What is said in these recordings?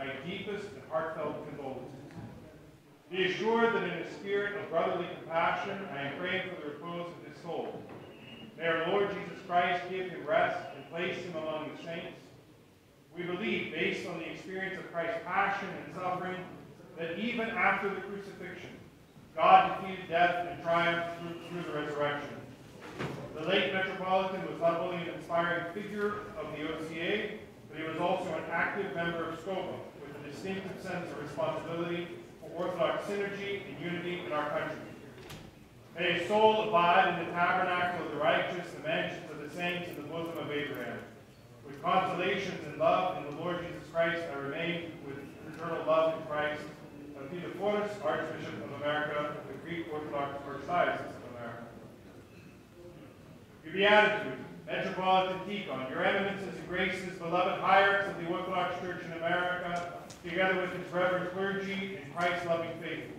my deepest and heartfelt condolences. Be assured that in a spirit of brotherly compassion, I am praying for the repose of his soul. May our Lord Jesus Christ give him rest and place him among the saints. We believe, based on the experience of Christ's passion and suffering, that even after the crucifixion, God defeated death and triumphed through, through the resurrection. The late Metropolitan was not only an inspiring figure of the OCA, but he was also an active member of SCOBA distinctive sense of responsibility for Orthodox synergy and unity in our country. May his soul abide in the tabernacle of the righteous, the mansions of the saints, in the bosom of Abraham. With consolations and love in the Lord Jesus Christ, I remain with eternal love in Christ. Peter Fortis, Archbishop of America, the Greek Orthodox Archdiocese of America. Your Beatitude, Metropolitan Tikhon, your eminences and graces, beloved hierarchs of the Orthodox Church in America, together with its reverend clergy and Christ-loving faithful.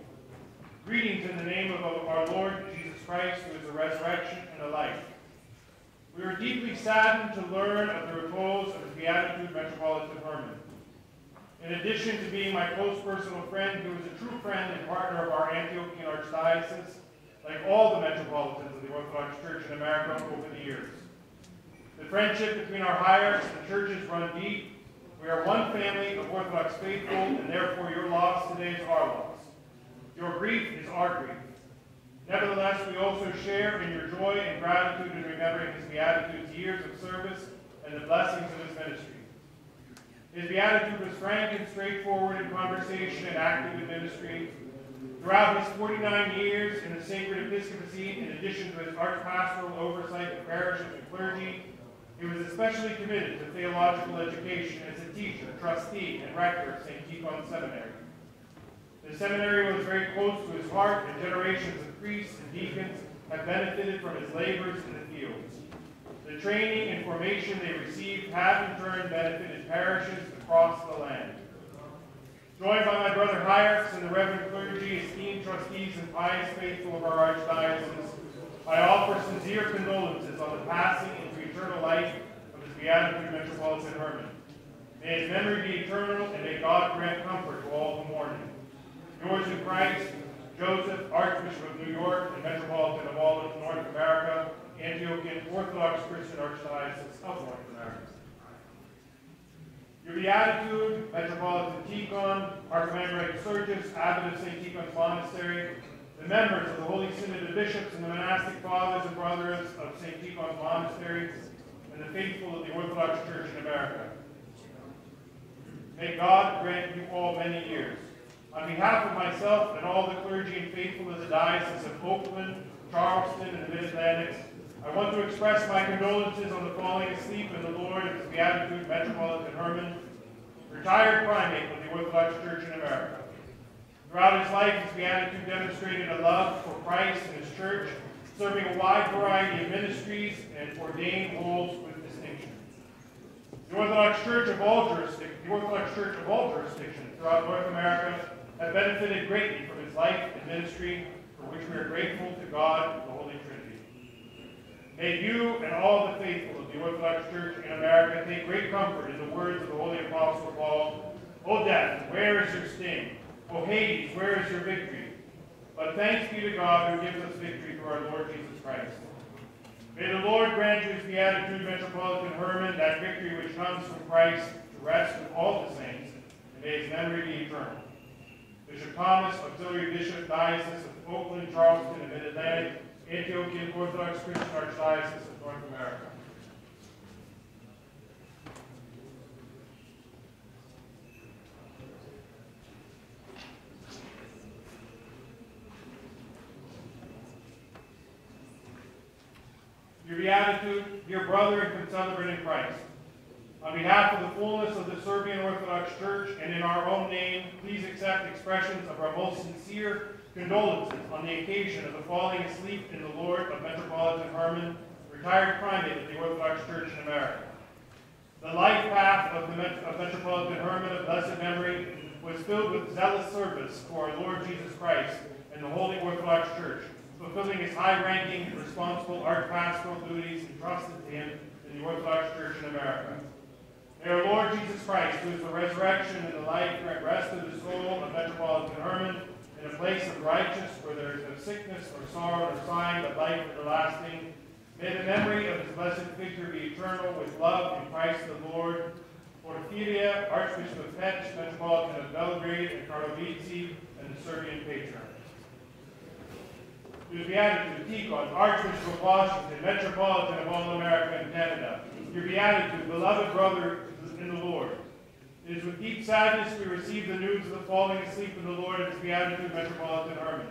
Greetings in the name of our Lord Jesus Christ, who is the resurrection and the life. We are deeply saddened to learn of the repose of his Beatitude Metropolitan Herman. In addition to being my close personal friend, he was a true friend and partner of our Antiochian Archdiocese, like all the metropolitans of the Orthodox Church in America over the years. The friendship between our hierarchs and churches run deep. We are one family of Orthodox faithful, and therefore your loss today is our loss. Your grief is our grief. Nevertheless, we also share in your joy and gratitude in remembering his Beatitude's years of service and the blessings of his ministry. His beatitude was frank and straightforward in conversation and active in ministry. Throughout his 49 years in the sacred episcopacy, in addition to his archpastoral oversight of parishes and clergy, he was especially committed to theological education as a teacher, trustee, and rector of St. Tikhon Seminary. The seminary was very close to his heart, and generations of priests and deacons have benefited from his labors in the fields. The training and formation they received have in turn benefited parishes across the land. Joined by my brother Hierarchs and the Reverend clergy, esteemed trustees, and pious faithful of our Archdiocese, I offer sincere condolences on the passing eternal life of his Beatitude Metropolitan Herman. May his memory be eternal, and may God grant comfort to all who mourn him. Yours in Christ, Joseph, Archbishop of New York and Metropolitan of all of North America, Antiochian Orthodox Christian Archdiocese of North America. Your Beatitude, Metropolitan Tikhon, Archimandrite Sergius, Abbot of St. Tikhon's Monastery, the members of the Holy Synod of Bishops and the monastic fathers and brothers of St. Tikhon's Monastery, and the faithful of the Orthodox Church in America. May God grant you all many years. On behalf of myself and all the clergy and faithful of the Diocese of Oakland, Charleston, and the Mid-Atlantic, I want to express my condolences on the falling asleep in the Lord of His Beatitude Metropolitan Herman, retired primate of the Orthodox Church in America. Throughout his life, his Beatitude demonstrated a love for Christ and his church, serving a wide variety of ministries and ordained roles with distinction. The Orthodox Church of all jurisdictions, the Orthodox Church of all jurisdictions throughout North America have benefited greatly from his life and ministry, for which we are grateful to God, the Holy Trinity. May you and all the faithful of the Orthodox Church in America take great comfort in the words of the Holy Apostle Paul, O death, where is your sting? O Hades, where is your victory? But thanks be to God who gives us victory through our Lord Jesus Christ. May the Lord grant you his beatitude, Metropolitan Herman, that victory which comes from Christ to rest with all the saints, and may his memory be eternal. Bishop Thomas, Auxiliary Bishop, Diocese of Oakland, Charleston, and Mid-Atlantic, Antiochian Orthodox Christian Archdiocese of North America. Your Beatitude, dear brother and concelebrant in Christ. On behalf of the fullness of the Serbian Orthodox Church and in our own name, please accept expressions of our most sincere condolences on the occasion of the falling asleep in the Lord of Metropolitan Herman, retired primate of the Orthodox Church in America. The life path of the Met- of Metropolitan Herman of blessed memory was filled with zealous service for our Lord Jesus Christ and the Holy Orthodox Church, fulfilling his high-ranking and responsible archpastoral duties entrusted to him in the Orthodox Church in America. May our Lord Jesus Christ, who is the resurrection and the life, grant rest to the soul of Metropolitan Herman in a place of righteous where there is no sickness or sorrow or sign but life everlasting. May the memory of his blessed figure be eternal with love in Christ the Lord. Porfirije, Archbishop of Peć, Metropolitan of Belgrade, and Karlovci, and the Serbian Patriarch. To the Tikhon, Archbishop of Washington, Metropolitan of all America and Canada. Your Beatitude, beloved brother in the Lord. It is with deep sadness we receive the news of the falling asleep in the Lord of his Beatitude, Metropolitan Herman.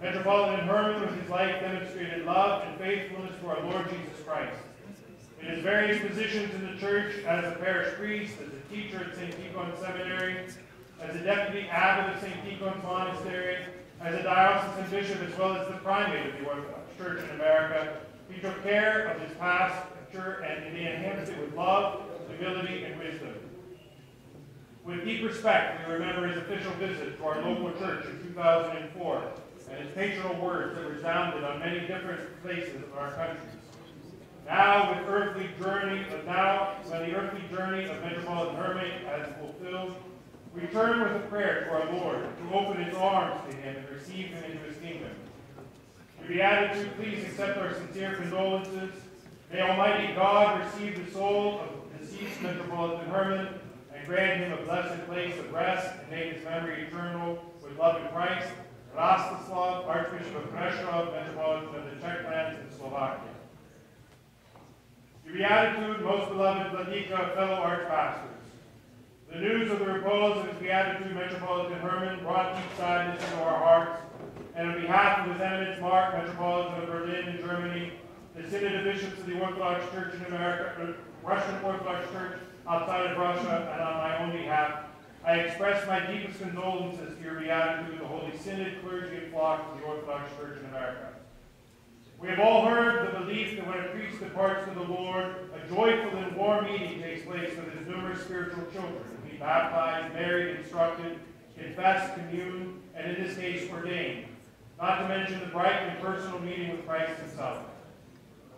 Metropolitan Herman, with his life, demonstrated love and faithfulness to our Lord Jesus Christ. In his various positions in the church, as a parish priest, as a teacher at St. Tikhon Seminary, as a deputy abbot of St. Tikhon's Monastery, as a diocesan bishop, as well as the primate of the Orthodox Church in America, he took care of his pasture and he enhanced it with love, humility, and wisdom. With deep respect, we remember his official visit to our local church in 2004 and his patronal words that resounded on many different places of our country. Now, with earthly journey, now when the earthly journey of Metropolitan Herman has fulfilled, we turn with a prayer to our Lord to open his arms to him and receive him into his kingdom. Your Beatitude, please accept our sincere condolences. May Almighty God receive the soul of deceased Metropolitan Herman and grant him a blessed place of rest and make his memory eternal with love in Christ. Rastislav, Archbishop of Prešov, Metropolitan of the Czech lands and Slovakia. Your Beatitude, most beloved Vladika, fellow archpastors. The news of the repose of his Beatitude, Metropolitan Herman, brought deep sadness into our hearts, and on behalf of his eminence Mark, Metropolitan of Berlin in Germany, the Synod of Bishops of the Orthodox Church in America, uh, Russian Orthodox Church outside of Russia, and on my own behalf, I express my deepest condolences to your Beatitude, the Holy Synod, clergy, and flock of the Orthodox Church in America. We have all heard the belief that when a priest departs to the Lord, a joyful and warm meeting takes place with his numerous spiritual children, baptized, married, instructed, confessed, commune, and in this case ordained, not to mention the bright and personal meeting with Christ himself.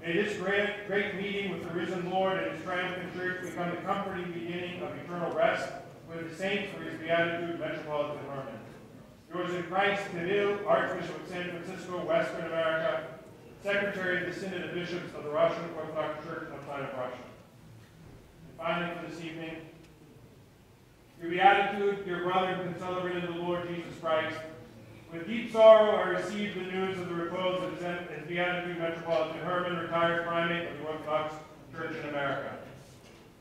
May this great, great meeting with the risen Lord and his triumphant church become the comforting beginning of eternal rest with the saints for his beatitude, Metropolitan Herman. Yours in Christ, Kirill, Archbishop of San Francisco, Western America, Secretary of the Synod of Bishops of the Russian Orthodox Church of Russia. And finally, for this evening, your beatitude, your brother concelebrant in the Lord Jesus Christ. With deep sorrow, I received the news of the repose of his beatitude, Metropolitan Herman, retired primate of the Orthodox Church in America.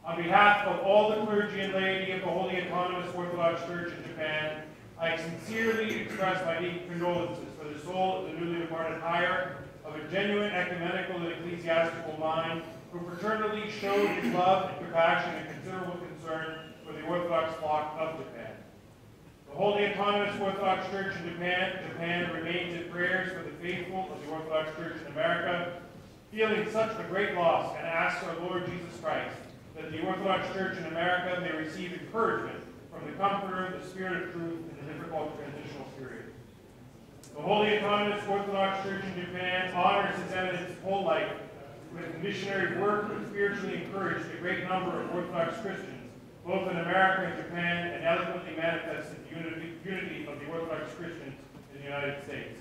On behalf of all the clergy and laity of the Holy Autonomous Orthodox Church in Japan, I sincerely express my deep condolences for the soul of the newly departed higher of a genuine ecumenical and ecclesiastical mind who fraternally showed his love and compassion and considerable concern Orthodox flock of Japan. The Holy Autonomous Orthodox Church in Japan, Japan remains in prayers for the faithful of the Orthodox Church in America, feeling such a great loss, and asks our Lord Jesus Christ that the Orthodox Church in America may receive encouragement from the Comforter, the Spirit of truth, in the difficult transitional period. The Holy Autonomous Orthodox Church in Japan honors His Eminence's whole life with missionary work and spiritually encouraged a great number of Orthodox Christians, both in America and Japan, and eloquently manifested the unity, unity of the Orthodox Christians in the United States.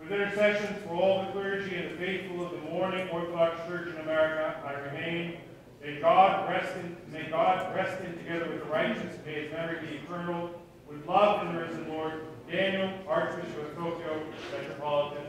With intercessions for all the clergy and the faithful of the mourning Orthodox Church in America, I remain. May God rest in, may God rest in together with the righteous, may his memory be eternal, with love and the risen Lord, Daniel, Archbishop of Tokyo, Metropolitan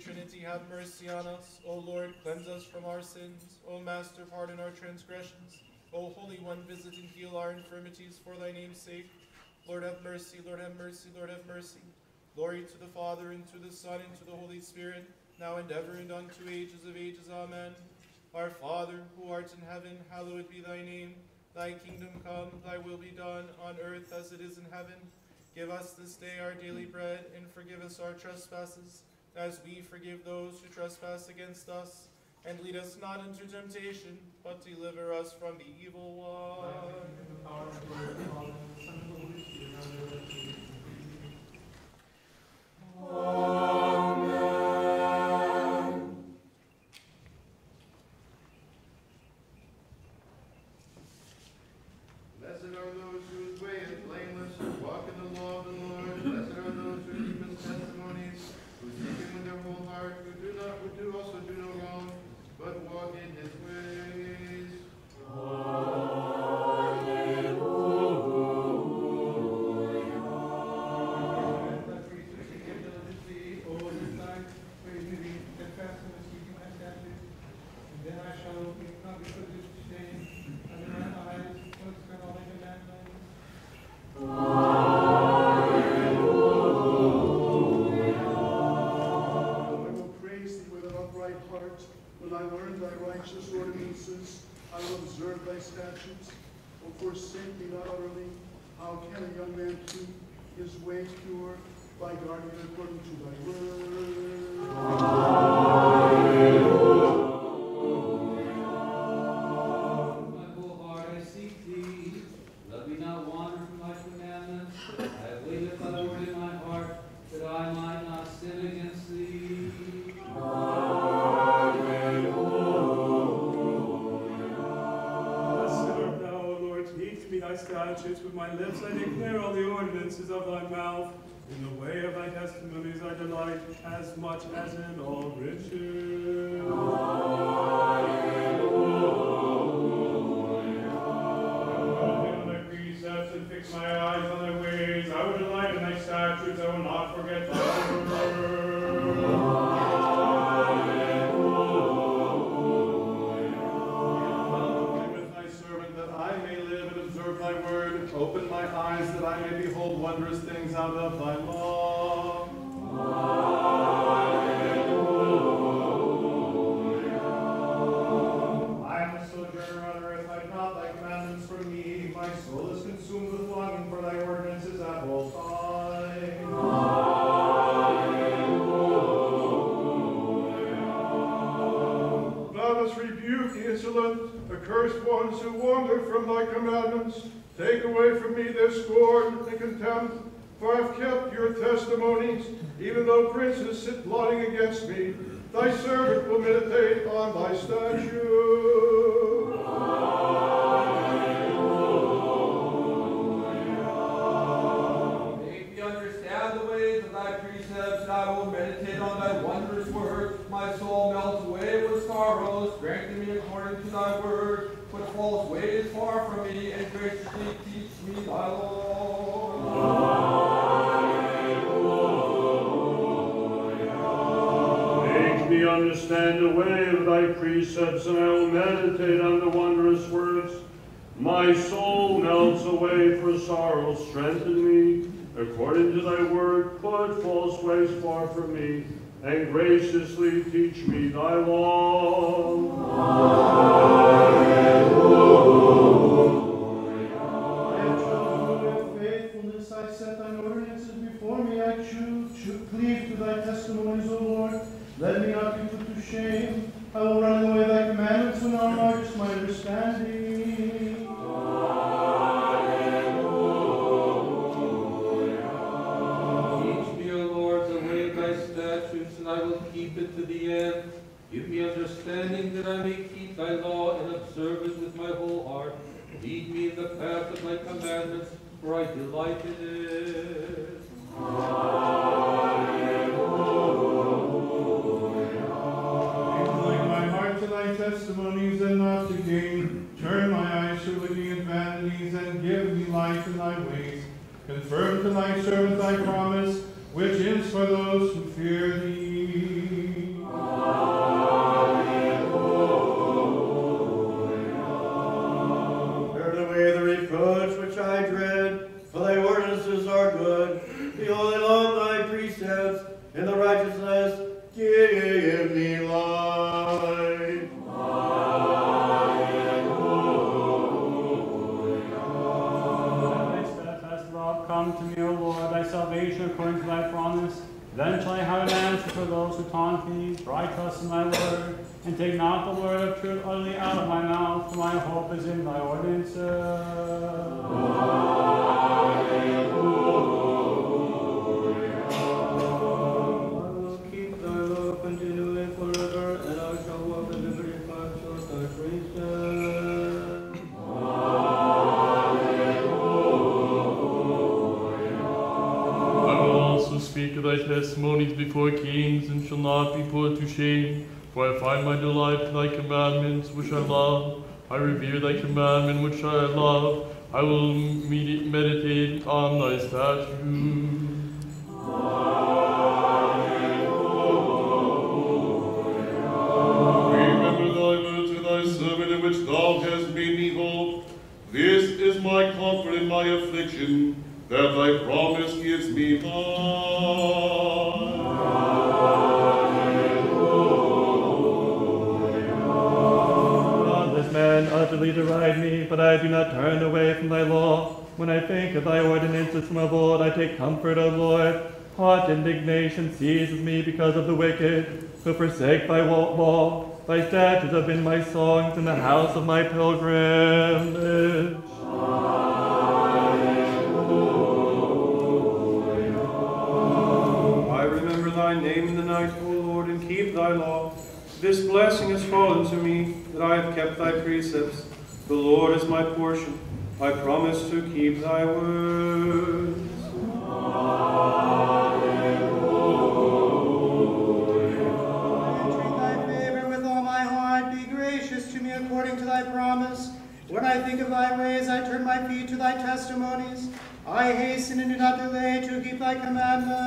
Trinity, have mercy on us. O Lord, cleanse us from our sins. O Master, pardon our transgressions. O Holy One, visit and heal our infirmities for thy name's sake. Lord have mercy, Lord have mercy, Lord have mercy. Glory to the Father, and to the Son, and to the Holy Spirit, now and ever, and unto ages of ages. Amen. Our Father, who art in heaven, hallowed be thy name. Thy kingdom come, thy will be done, on earth as it is in heaven. Give us this day our daily bread, and forgive us our trespasses, as we forgive those who trespass against us. And lead us not into temptation, but deliver us from the evil one. Blessed statutes. With my lips I declare even though princes sit plotting against me. Thy servant will meditate on thy statute. Make me understand the ways of thy precepts, I will meditate on thy wondrous works. My soul melts away with sorrow. Strengthen me according to thy word. Put false ways far from me, and graciously teach me thy law. Understand the way of thy precepts, and I will meditate on the wondrous works. My soul melts away for sorrow. Strengthen me according to thy word. Put false ways far from me, and graciously teach me thy law. Faithfulness, I set thine ordinances before me, I choose, to cleave to thy testimonies, O Lord. Let me not shame. I will run in the way of thy commandments when thou enlargest my understanding. Teach me, O Lord, the way of thy statutes, and I will keep it to the end. Give me understanding that I may keep thy law and observe it with my whole heart. Lead me in the path of thy commandments, for I delight in it. Incline testimonies and not to gain. Turn my eyes to living and vanities, and give me life in thy ways. Confirm to thy servant thy promise, which is for those who fear thee. Eventually I have an answer for those who taunt me, for I trust in thy word, and take not the word of truth utterly out of my mouth, for my hope is in thy ordinances. Alleluia. testimonies before kings, and shall not be put to shame. For I find my delight in thy commandments, which I love. I revere thy commandment, which I love. I will med meditate on thy statutes. from of old, I take comfort, O Lord. Hot indignation seizes me because of the wicked, who forsake thy law. Thy statutes have been my songs in the house of my pilgrimage. I remember thy name in the night, O Lord, and keep thy law. This blessing has fallen to me, that I have kept thy precepts. The Lord is my portion. I promise to keep thy words. Hallelujah. Thy favor with all my heart. Be gracious to me according to thy promise. When I think of thy ways, I turn my feet to thy testimonies. I hasten and do not delay to keep thy commandments.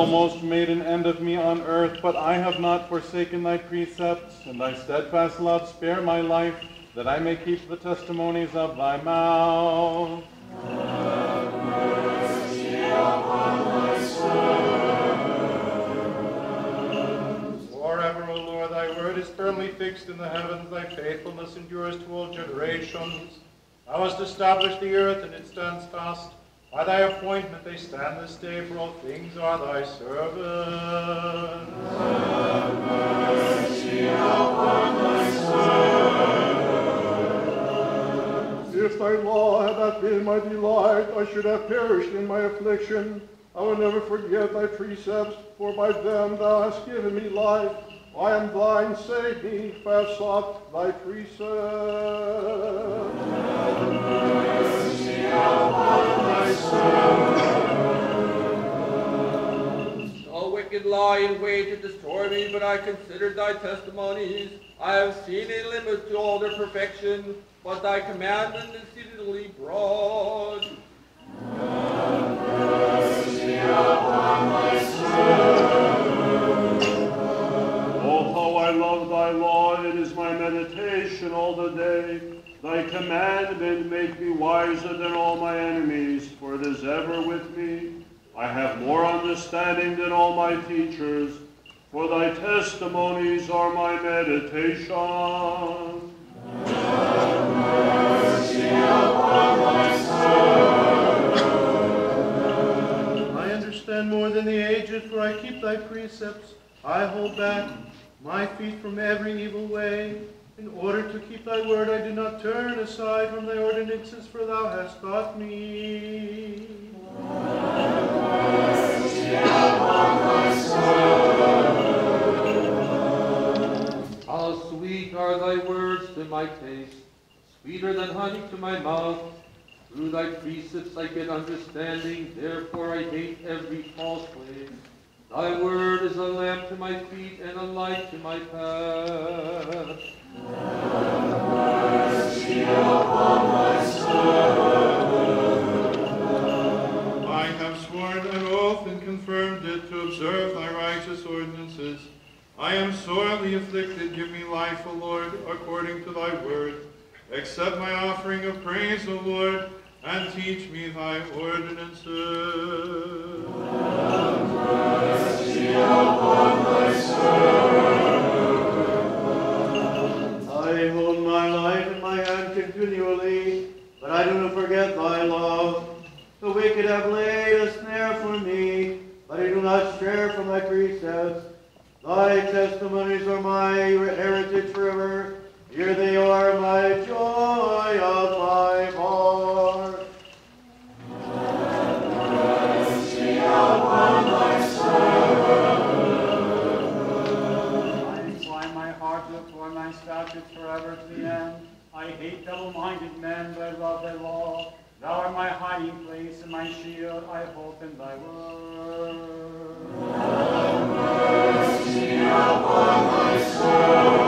Almost made an end of me on earth, but I have not forsaken thy precepts, and thy steadfast love spare my life, that I may keep the testimonies of thy mouth. Forever, O Lord, thy word is firmly fixed in the heavens, thy faithfulness endures to all generations. Thou hast established the earth, and it stands fast. By thy appointment they stand this day, for all things are thy servants. If thy law had not been my delight, I should have perished in my affliction. I will never forget thy precepts, for by them thou hast given me life. I am thine, save me, have sought thy precepts. A wicked lie in wait to destroy me, but I considered thy testimonies. I have seen a limit to all their perfection, but thy commandment is exceedingly broad. Oh, how I love thy law, it is my meditation all the day. Thy commandment make me wiser than all my enemies, for it is ever with me. I have more understanding than all my teachers, for thy testimonies are my meditation. I understand more than the ages, for I keep thy precepts. I hold back my feet from every evil way. In order to keep thy word, I do not turn aside from thy ordinances, for thou hast taught me. How sweet are thy words to my taste, sweeter than honey to my mouth. Through thy precepts I get understanding, therefore I hate every false way. Thy word is a lamp to my feet and a light to my path. I have sworn an oath and confirmed it to observe thy righteous ordinances. I am sorely afflicted. Give me life, O Lord, according to thy word. Accept my offering of praise, O Lord, and teach me thy ordinances. Mercy upon thy servant. I hold my life in my hand continually, but I do not forget thy love. The wicked have laid a snare for me, but I do not stray from thy precepts. Thy testimonies are my heritage forever. Here they are, my joy of my heart. I hate double-minded men, but I love thy law. Thou art my hiding place and my shield. I hope in thy word. Have Mercy upon my soul.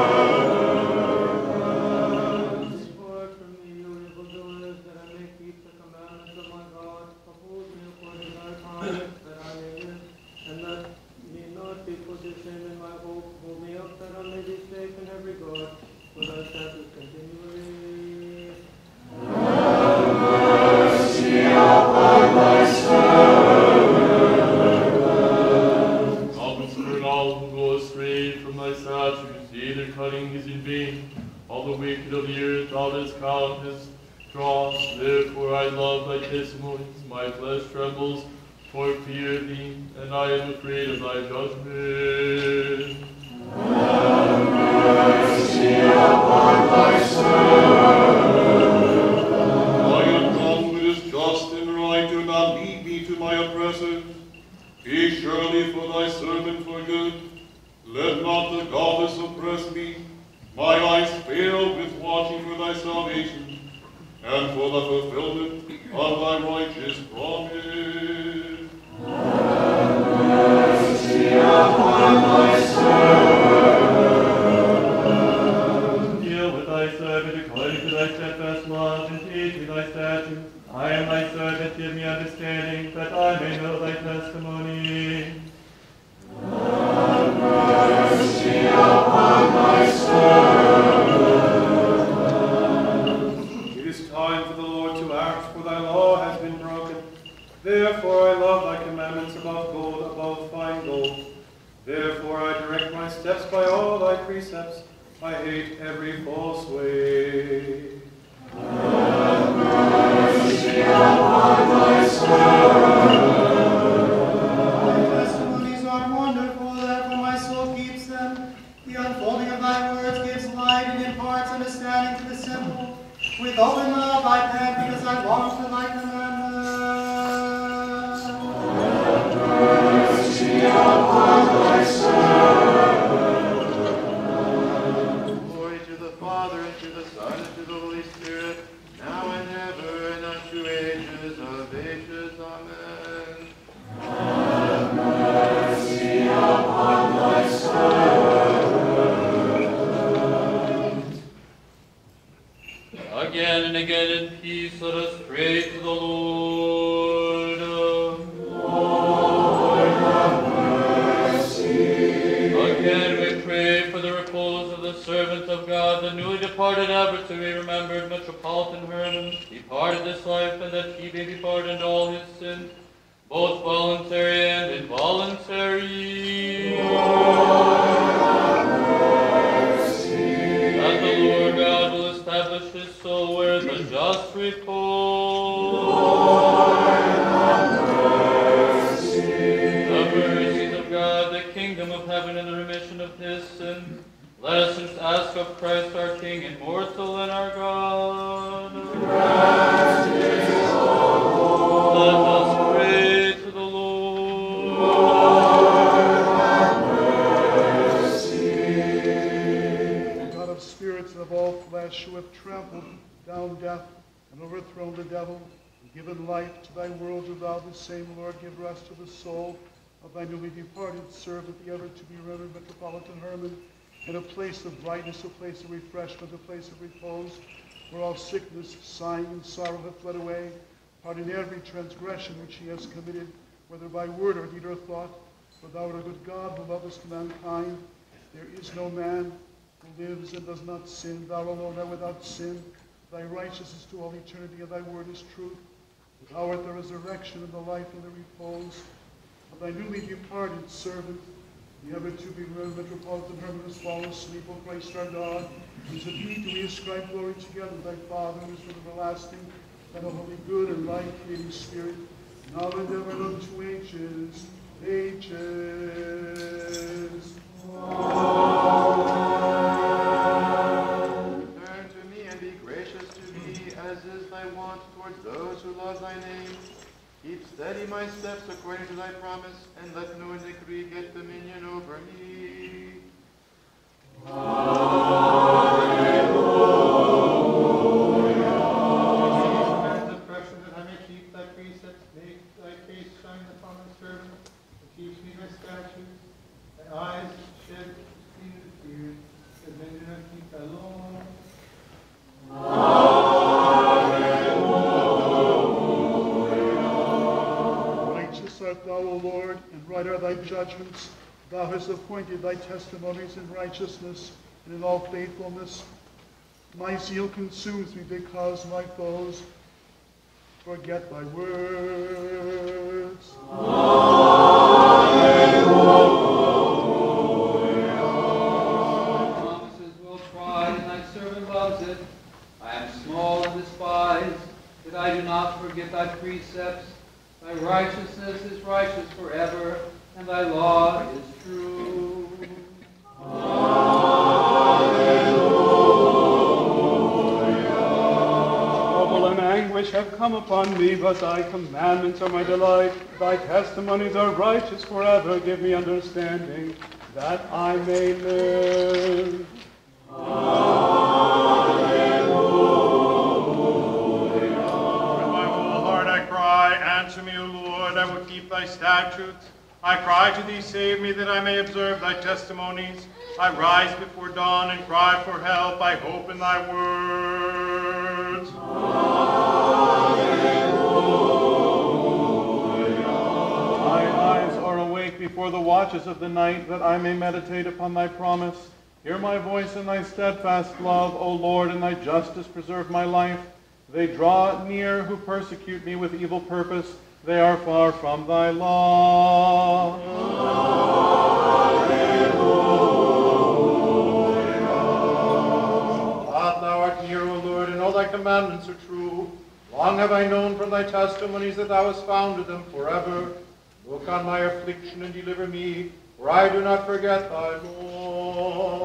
Of earth thou dost count as dross. Therefore I love thy testimonies. My flesh trembles for fear of thee, and I am afraid of thy judgment. Have mercy upon thy servant. I am come with his just and right, do not lead me to my oppressors. Be surely for thy servant for good. Let not the goddess oppress me. My eyes fail with watching for thy salvation, and for the fulfillment of thy righteous promise. Deal with thy servant to thy love, and thy statutes. I am thy servant, give me understanding, that I may know thy testimony. It is time for the Lord to act, for thy law has been broken. Therefore I love thy commandments above gold, above fine gold. Therefore I direct my steps by all thy precepts. I hate every false way. Metropolitan Herman, and a place of brightness, a place of refreshment, a place of repose, where all sickness, sighing, and sorrow have fled away. Pardon every transgression which he has committed, whether by word or deed or thought. For thou art a good God who lovest mankind. There is no man who lives and does not sin. Thou alone art without sin. Thy righteousness to all eternity, and thy word is truth. Thou art the resurrection and the life and the repose of thy newly departed servant, the ever to be revered Metropolitan Herman has fallen asleep, O Christ our God. And to thee do we ascribe glory together thy Father, who is from everlasting, and the Holy Good and life creating Spirit, now and ever and unto ages, ages. Turn to me and be gracious to me, as is thy wont towards those who love thy name. Keep steady my steps according to thy promise, and let no iniquity get dominion over me. Command right are thy judgments. Thou hast appointed thy testimonies in righteousness and in all faithfulness. My zeal consumes me because my foes forget thy words. promises will try, and thy servant loves it. I am small and despised, yet I do not forget thy precepts. Thy righteousness is righteous forever, and thy law is true. Trouble and anguish have come upon me, but thy commandments are my delight. Thy testimonies are righteous forever. Give me understanding, that I may live. With my whole heart I cry, answer me, O Lord, I will keep thy statutes. I cry to thee, save me, that I may observe thy testimonies. I rise before dawn and cry for help. I hope in thy words. My eyes are awake before the watches of the night, that I may meditate upon thy promise. Hear my voice in thy steadfast love, O Lord, and thy justice preserve my life. They draw near who persecute me with evil purpose. They are far from thy law. Ah, thou art near, O Lord, and all thy commandments are true. Long have I known from thy testimonies that thou hast founded them forever. Look on my affliction and deliver me, for I do not forget thy law.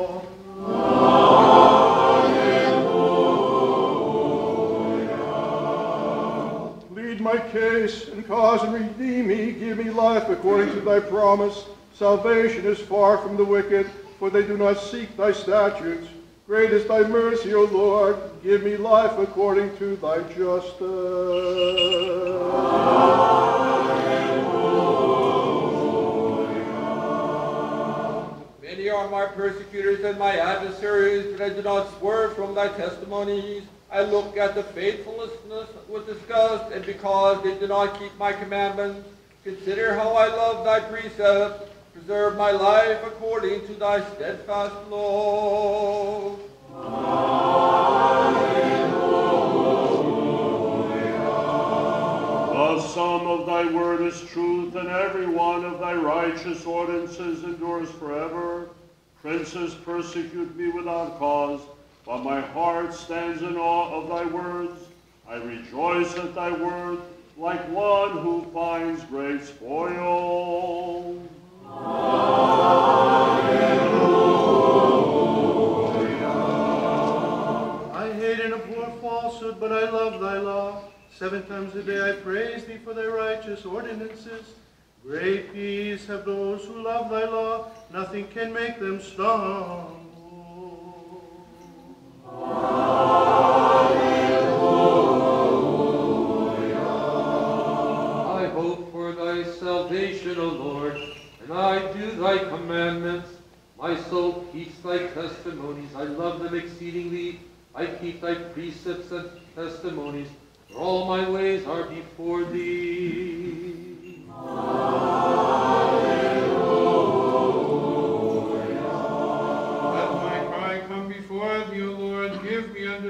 My case and cause and redeem me. Give me life according to thy promise. Salvation is far from the wicked, for they do not seek thy statutes. Great is thy mercy, O Lord. Give me life according to thy justice. Many are my persecutors and my adversaries, but I do not swerve from thy testimonies. I look at the faithfulness with disgust, and because they do not keep my commandments, consider how I love thy precepts. Preserve my life according to thy steadfast love. The sum of thy word is truth, and every one of thy righteous ordinances endures forever. Princes persecute me without cause, but my heart stands in awe of thy words. I rejoice at thy word, like one who finds great spoil. I hate and abhor falsehood, but I love thy law. Seven times a day I praise thee for thy righteous ordinances. Great peace have those who love thy law. Nothing can make them stumble. I hope for thy salvation, O Lord, and I do thy commandments. My soul keeps thy testimonies. I love them exceedingly. I keep thy precepts and testimonies, for all my ways are before thee.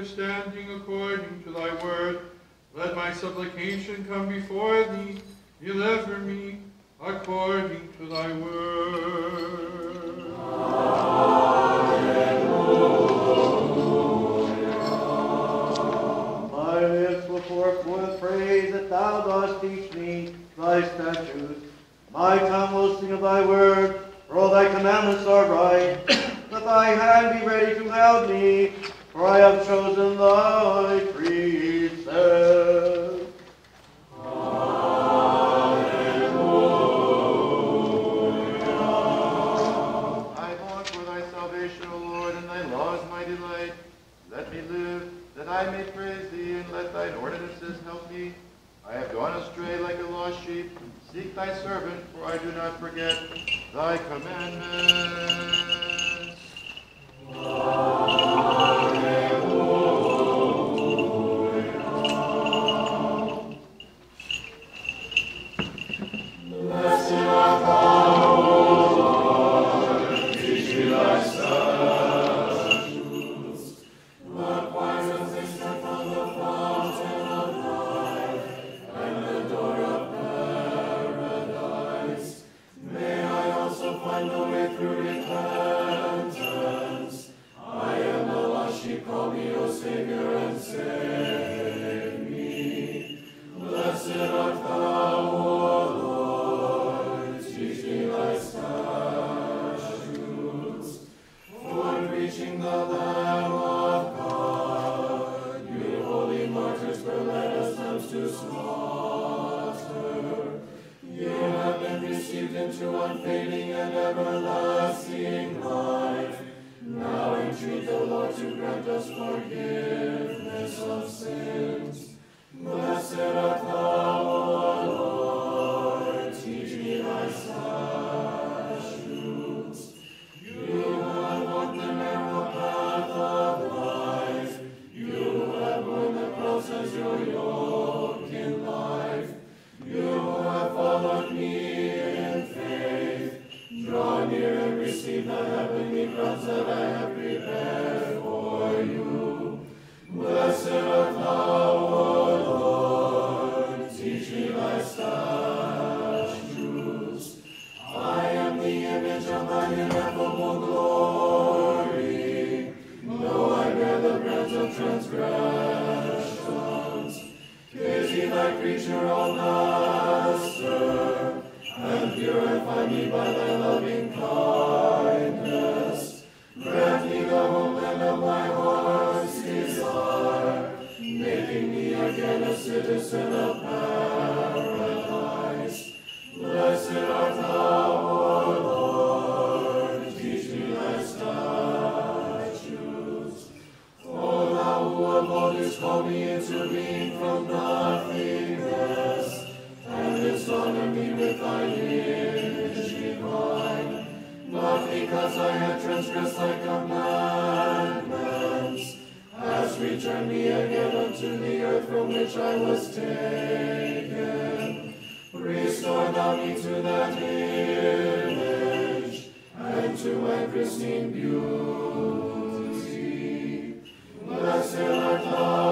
Understanding according to thy word. Let my supplication come before thee. Deliver me according to thy word. My lips will pour forth praise that thou dost teach me thy statutes. My tongue will sing of thy word, for all thy commandments are right. Let thy hand be ready to help me, for I have chosen thy precepts. I long for thy salvation, O Lord, and thy law is my delight. Let me live, that I may praise thee, and let thine ordinances help me. I have gone astray like a lost sheep. Seek thy servant, for I do not forget thy commandments. Blessed has called me into being from nothingness, and has honored me with thy image divine. Not because I have transgressed thy commandments, has returned me again unto the earth from which I was taken. Restore thou me to that image, and to my pristine beauty. Blessed art thou.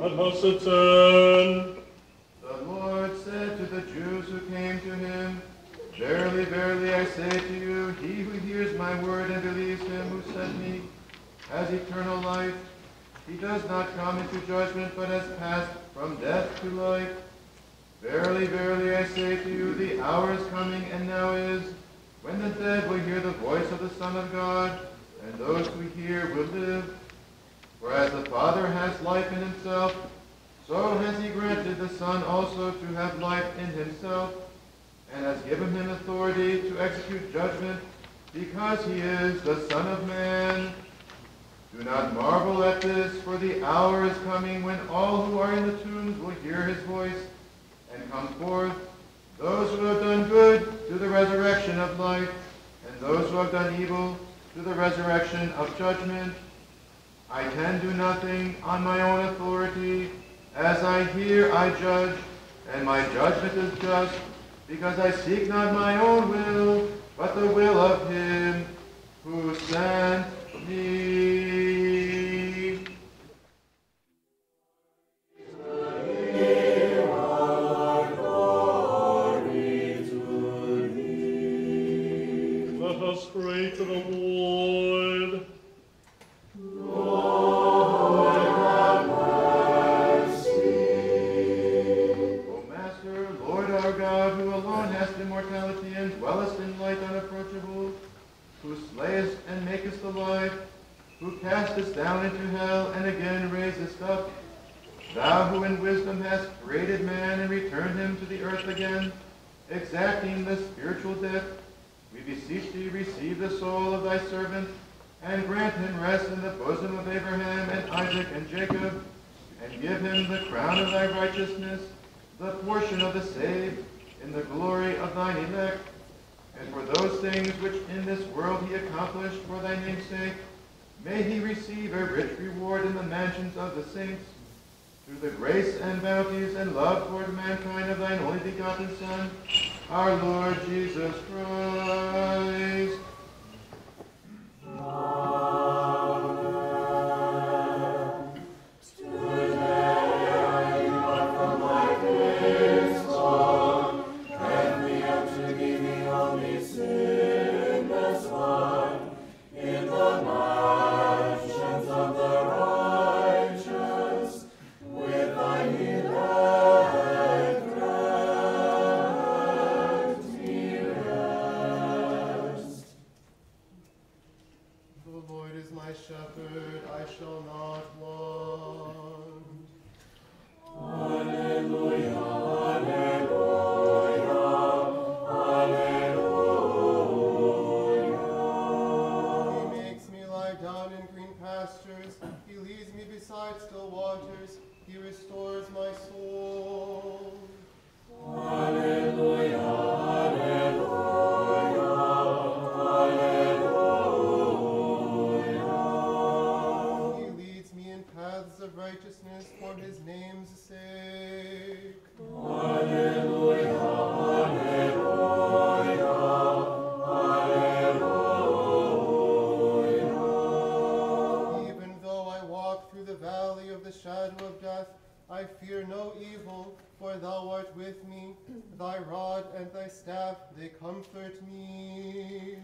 What hast thou done? The Lord said to the Jews who came to him, Verily, verily, I say to you, he who hears my word and believes him who sent me has eternal life. He does not come into judgment, but has passed from death to life. Verily, verily, I say to you, the hour is coming, and now is, when the dead will hear the voice of the Son of God, and those who hear will live. For as the Father has life in himself, so has he granted the Son also to have life in himself, and has given him authority to execute judgment, because he is the Son of Man. Do not marvel at this, for the hour is coming when all who are in the tombs will hear his voice and come forth. Those who have done good to the resurrection of life, and those who have done evil to the resurrection of judgment. I can do nothing on my own authority. As I hear, I judge, and my judgment is just, because I seek not my own will, but the will of him who sent me. who castest down into hell and again raisest up, thou who in wisdom hast created man and returned him to the earth again, exacting the spiritual death, we beseech thee receive the soul of thy servant, and grant him rest in the bosom of Abraham and Isaac and Jacob, and give him the crown of thy righteousness, the portion of the saved, in the glory of thine elect, and for those things which in this world he accomplished for thy name's sake, may he receive a rich reward in the mansions of the saints, through the grace and bounties and love toward mankind of thine only begotten Son, our Lord Jesus Christ. The and thy staff, they comfort me.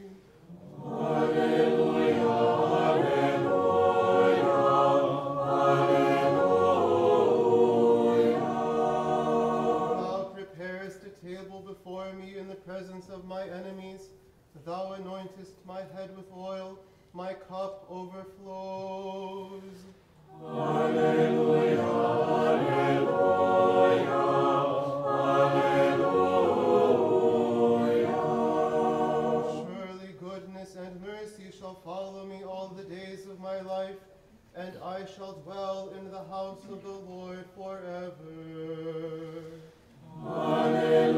Thou preparest a table before me in the presence of my enemies. Thou anointest my head with oil, my cup overflows. Surely and I shall dwell in the house of the Lord forever. For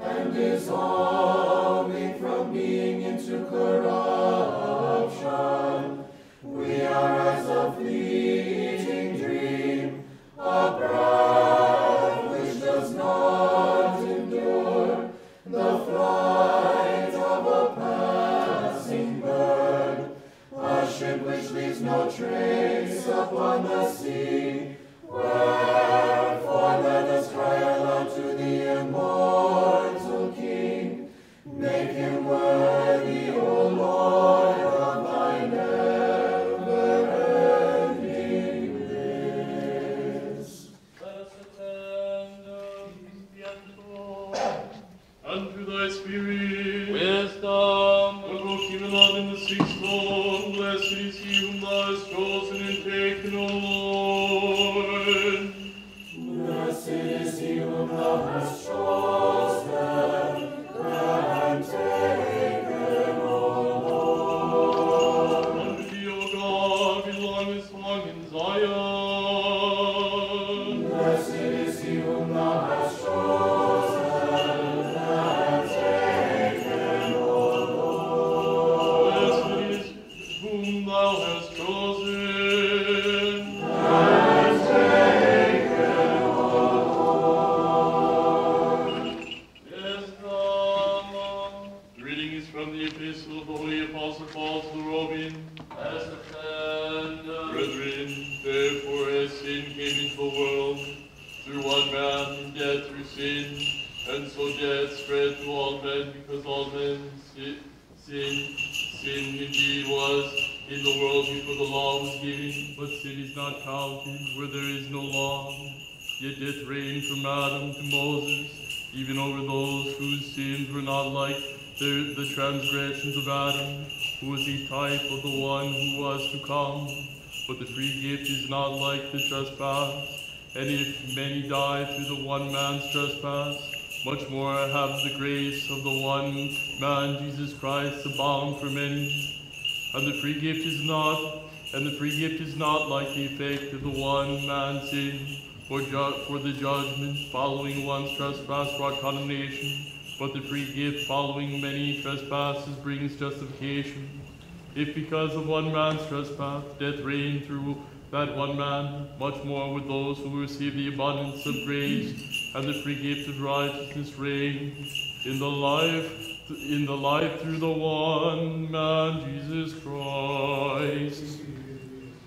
and dissolving from being into corruption. and the free gift is not like the effect of the one man's sin, for, for the judgment following one's trespass brought condemnation, but the free gift following many trespasses brings justification. If because of one man's trespass death reigned through that one man, much more would those who receive the abundance of grace and the free gift of righteousness reign in the life in the life through the one man Jesus Christ.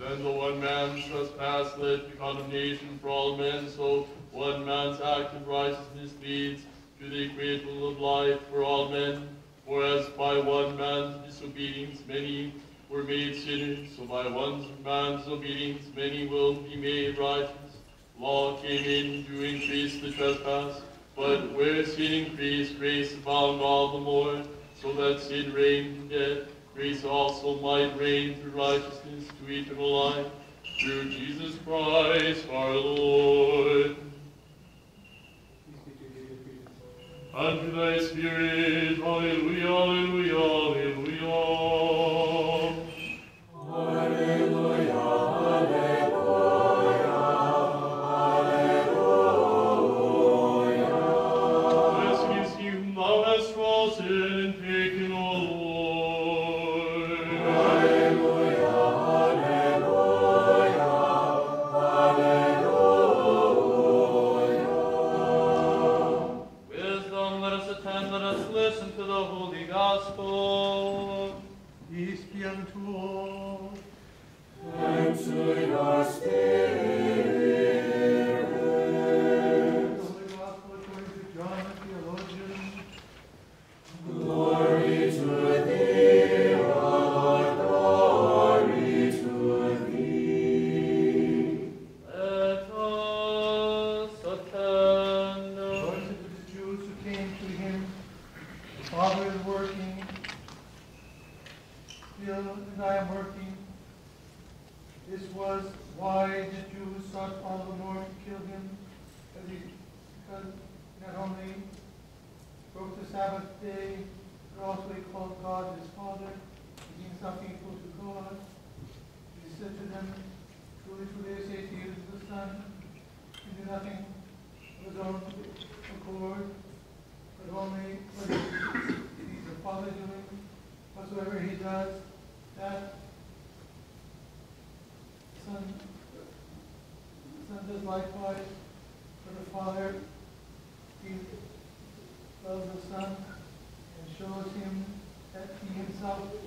Then the one man's trespass led to condemnation for all men, so one man's act of righteousness leads to the equal of life for all men. For as by one man's disobedience many were made sinners, so by one man's obedience many will be made righteous. Law came in to increase the trespass, but where sin increased, grace abounded all the more, so that sin reigned in death Grace also might reign through righteousness to eternal life, through Jesus Christ our Lord. And through thy Spirit, hallelujah, hallelujah, hallelujah. Hallelujah, hallelujah. So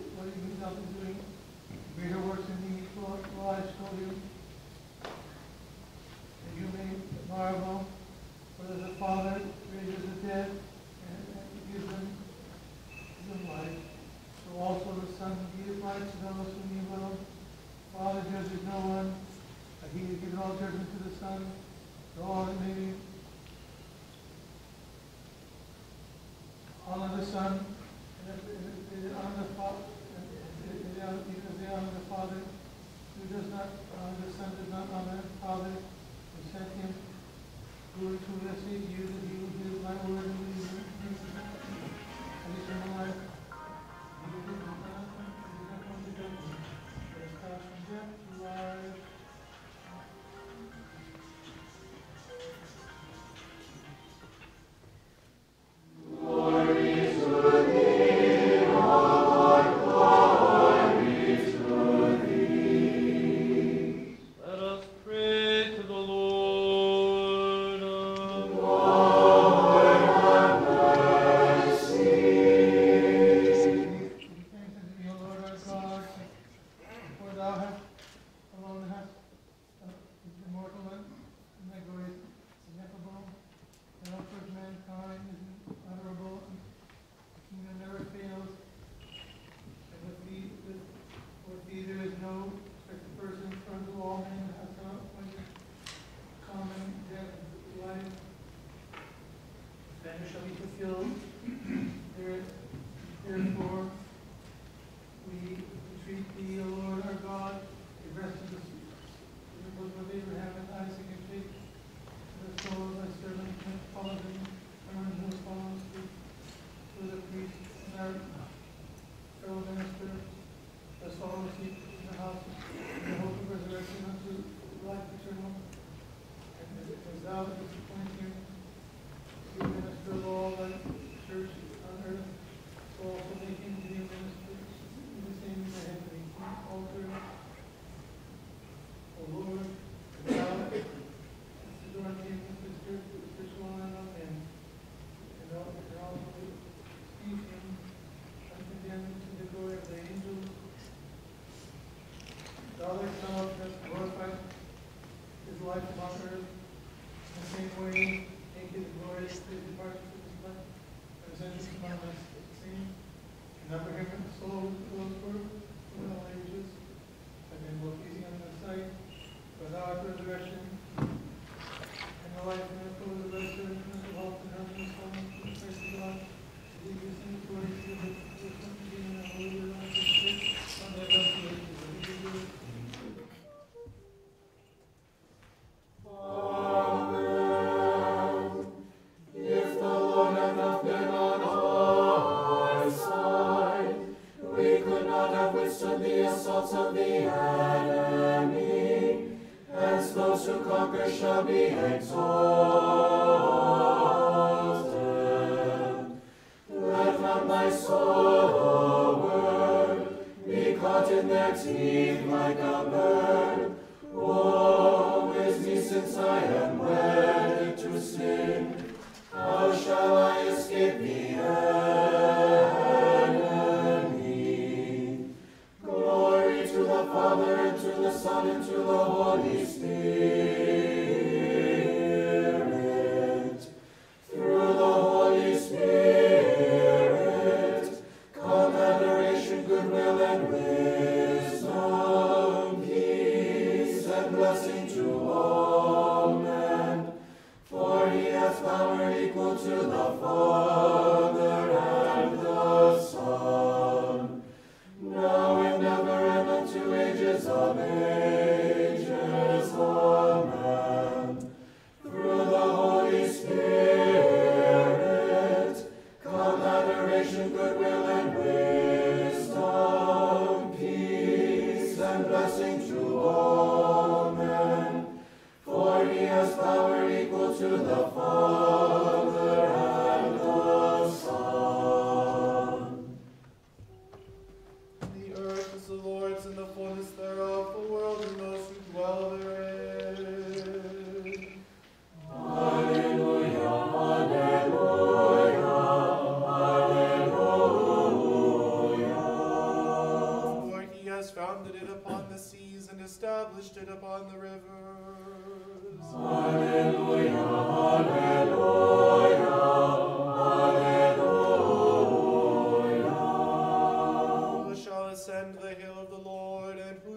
Brother Philip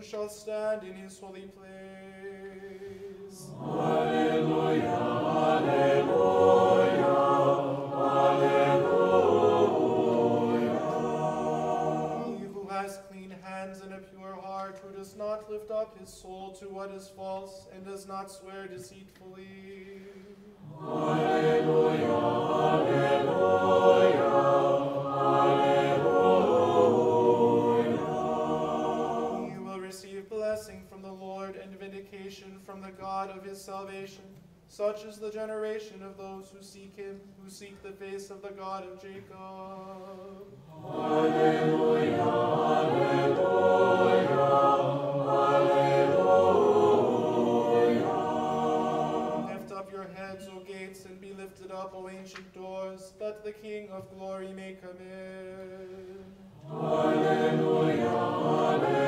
shall stand in his holy place. Alleluia, Alleluia, Alleluia. He who has clean hands and a pure heart, who does not lift up his soul to what is false and does not swear deceitfully. Alleluia, Alleluia. vindication from the God of his salvation. Such is the generation of those who seek him, who seek the face of the God of Jacob. Alleluia, alleluia, alleluia. Lift up your heads, O gates, and be lifted up, O ancient doors, that the King of glory may come in. Alleluia, alleluia.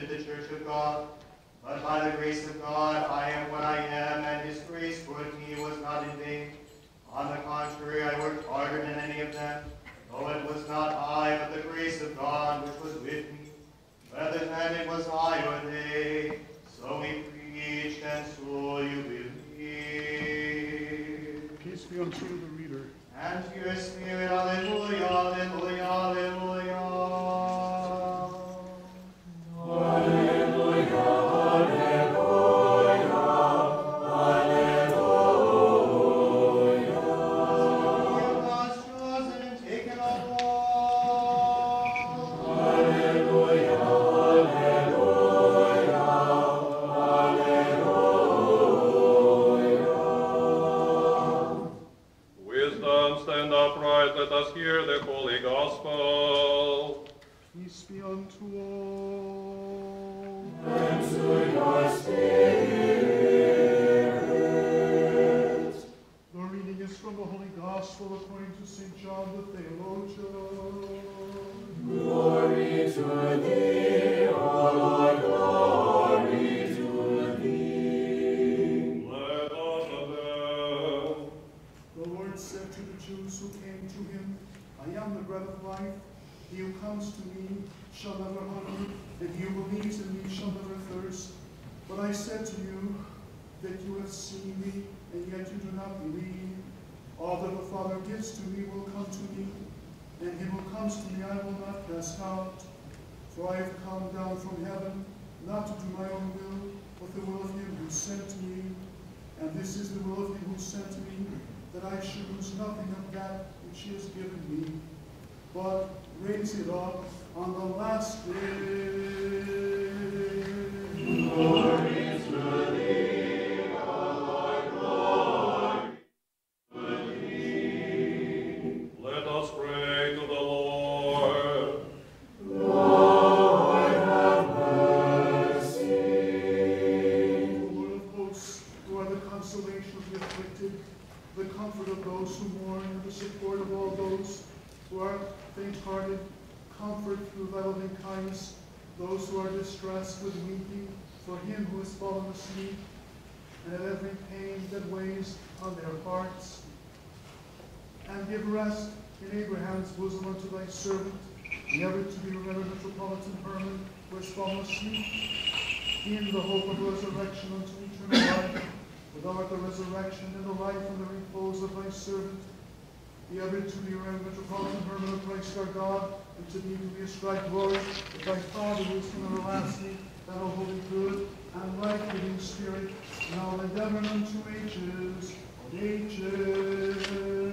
to the Church of God. But by the grace of God, I am what I am, and his grace toward me was not in vain. On the contrary, I worked harder than any of them, though it was not I, but the grace of God which was with me. Rather than it was I or they, so we preached, and so you believe. Peace be unto the reader. And to your spirit, alleluia, alleluia. I should lose nothing of that which she has given me, but raise it up on the last day. dedicated to the Iran Metropolitan Permanent Place our God, and to thee be we ascribe glory, that thy Father who is from everlasting, that all holy good, and life giving spirit, now and ever unto ages, and ages.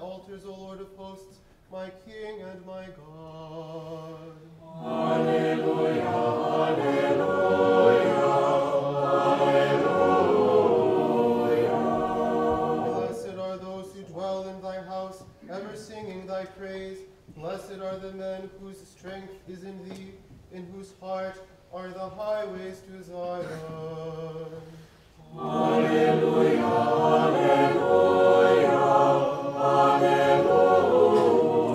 altars, O Lord of hosts, my King and my God. Alleluia, Alleluia, Alleluia. Blessed are those who dwell in thy house, ever singing thy praise. Blessed are the men whose strength is in thee, in whose heart are the highways to Zion. Alleluia, Alleluia. Alleluia.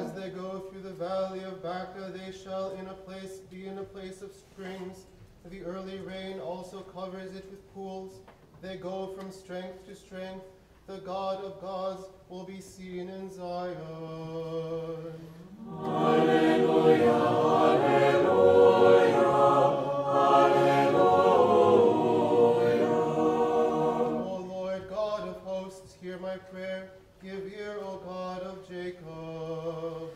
As they go through the valley of Baca, they shall in a place be in a place of springs. The early rain also covers it with pools. They go from strength to strength. The God of gods will be seen in Zion. Alleluia, Alleluia. Give ear, O God of Jacob.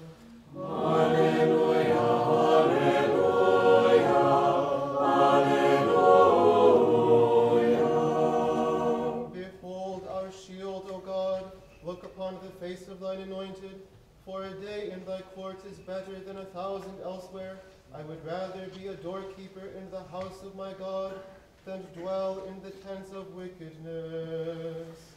Alleluia, Alleluia, Alleluia. Behold our shield, O God. Look upon the face of thine anointed. For a day in thy courts is better than a thousand elsewhere. I would rather be a doorkeeper in the house of my God than dwell in the tents of wickedness.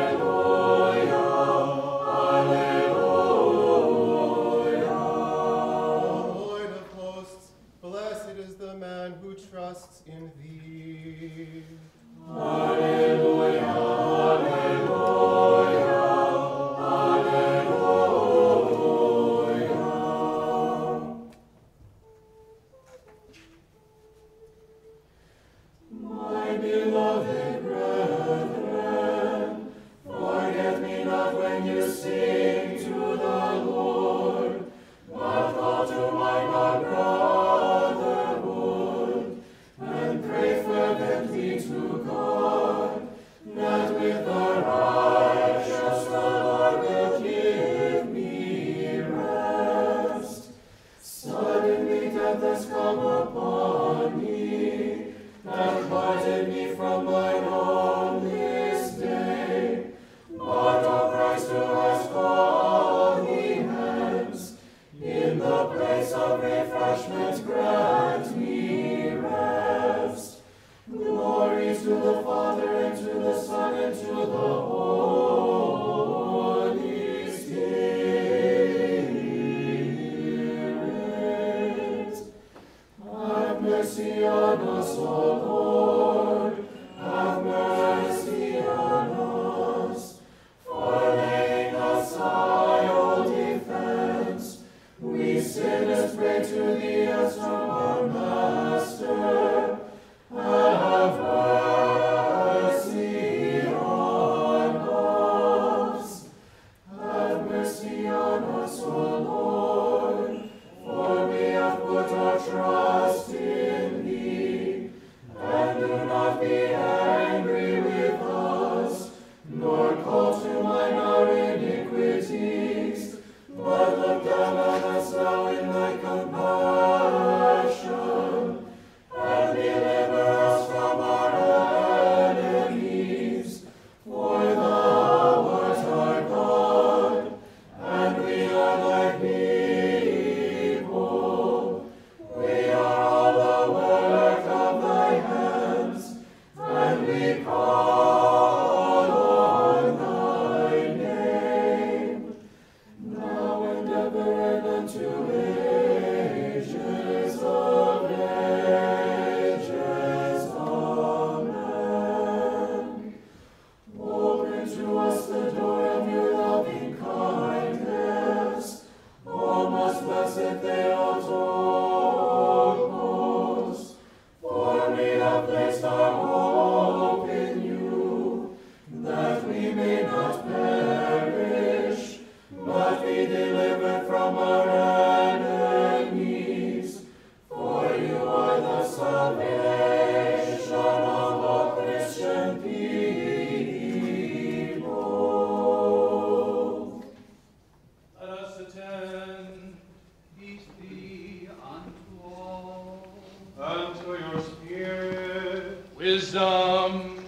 My spirit. Wisdom.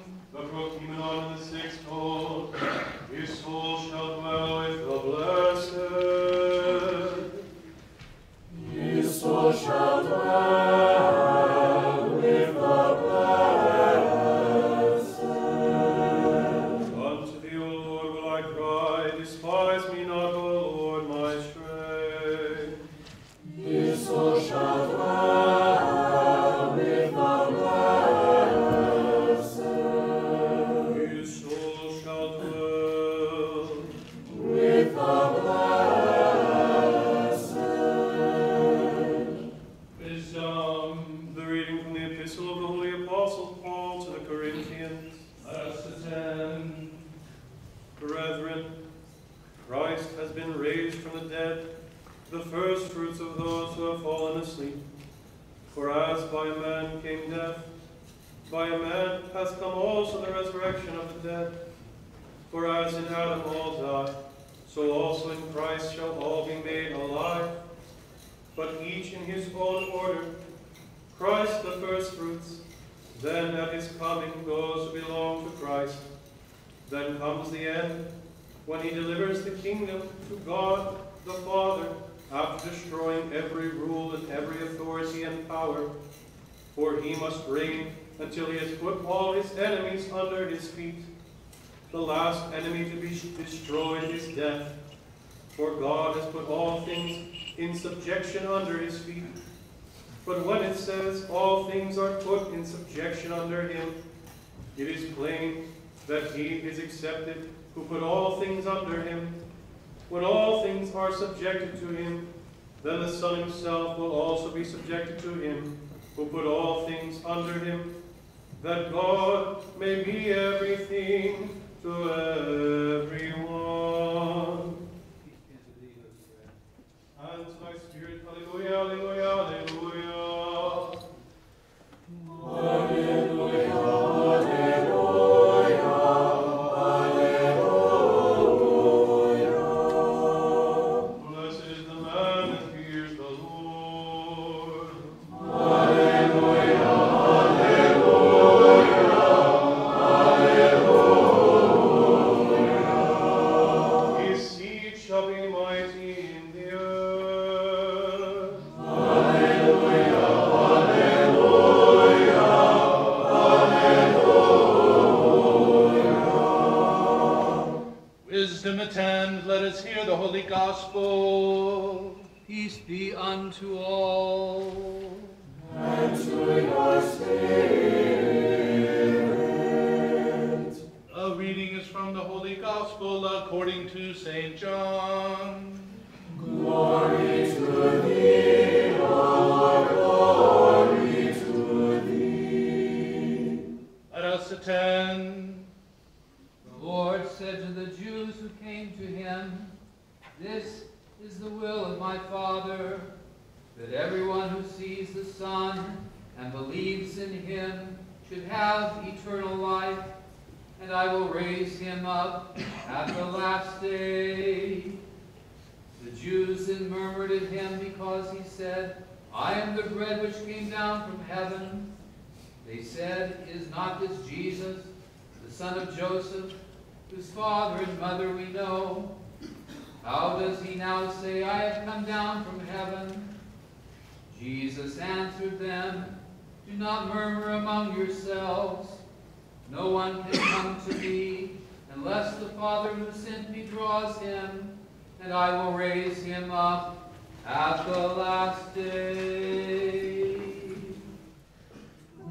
Joseph, whose father and mother we know, how does he now say, I have come down from heaven? Jesus answered them, Do not murmur among yourselves. No one can come to me unless the Father who sent me draws him, and I will raise him up at the last day.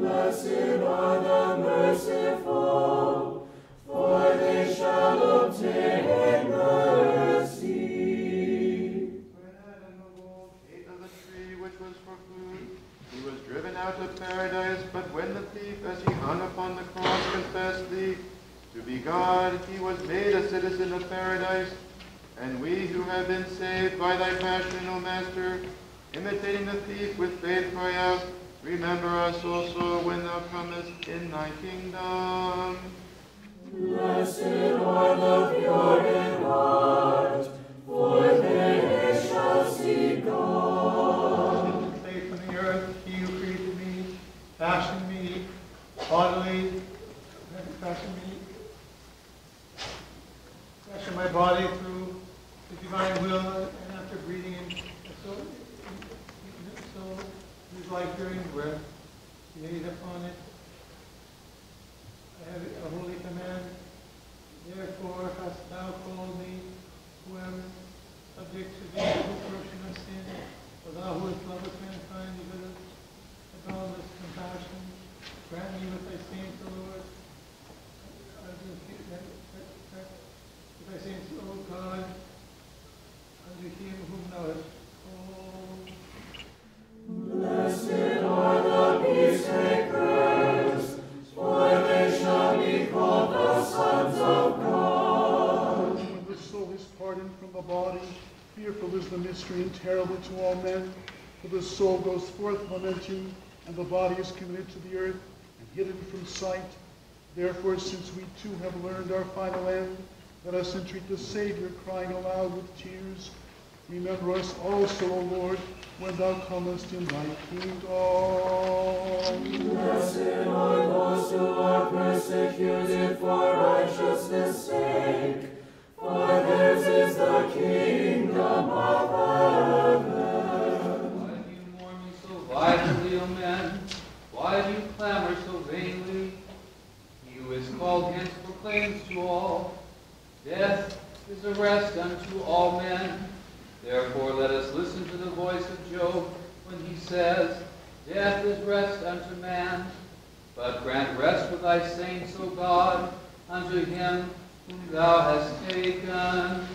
Blessed are the merciful, for they shall obtain mercy. Ate of the tree which was for food. He was driven out of paradise, but when the thief, as he hung upon the cross, confessed thee to be God, he was made a citizen of paradise. And we who have been saved by thy passion, O Master, imitating the thief with faith, cry out, Remember us also when thou comest in thy kingdom. Blessed are the pure in heart, for they shall see God. Say from the earth, he who created me, fashioned me, bodily, fashioned me, fashioned my body through the divine will life-bearing breath laid upon it. I have a holy command. Therefore hast thou called me, who am subject to thee, who portion of sin, for thou who hast loved mankind, good? of boundless compassion, grant me with thy saints, O Lord. With thy saints, O God, unto him whom thou hast terrible to all men. For the soul goes forth lamenting, and the body is committed to the earth and hidden from sight. Therefore, since we too have learned our final end, let us entreat the Savior, crying aloud with tears. Remember us also, O Lord, when thou comest in thy kingdom. Blessed are those who are persecuted for righteousness' sake, for theirs is the kingdom of heaven. Why do you mourn me so violently, O men? Why do you clamor so vainly? He who is called hence proclaims to all, Death is a rest unto all men. Therefore let us listen to the voice of Job when he says, Death is rest unto man. But grant rest for thy saints, O God, unto him whom thou hast taken.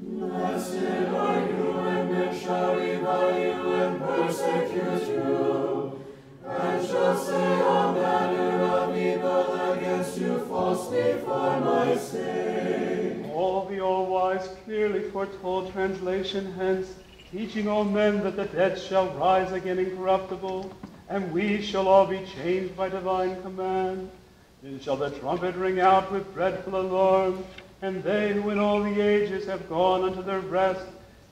Blessed are you when men shall revile you and persecute you, and shall say all manner of evil against you falsely for my sake. All the all-wise clearly foretold translation hence, teaching all men that the dead shall rise again incorruptible, and we shall all be changed by divine command. Then shall the trumpet ring out with dreadful alarm, and they who in all the ages have gone unto their rest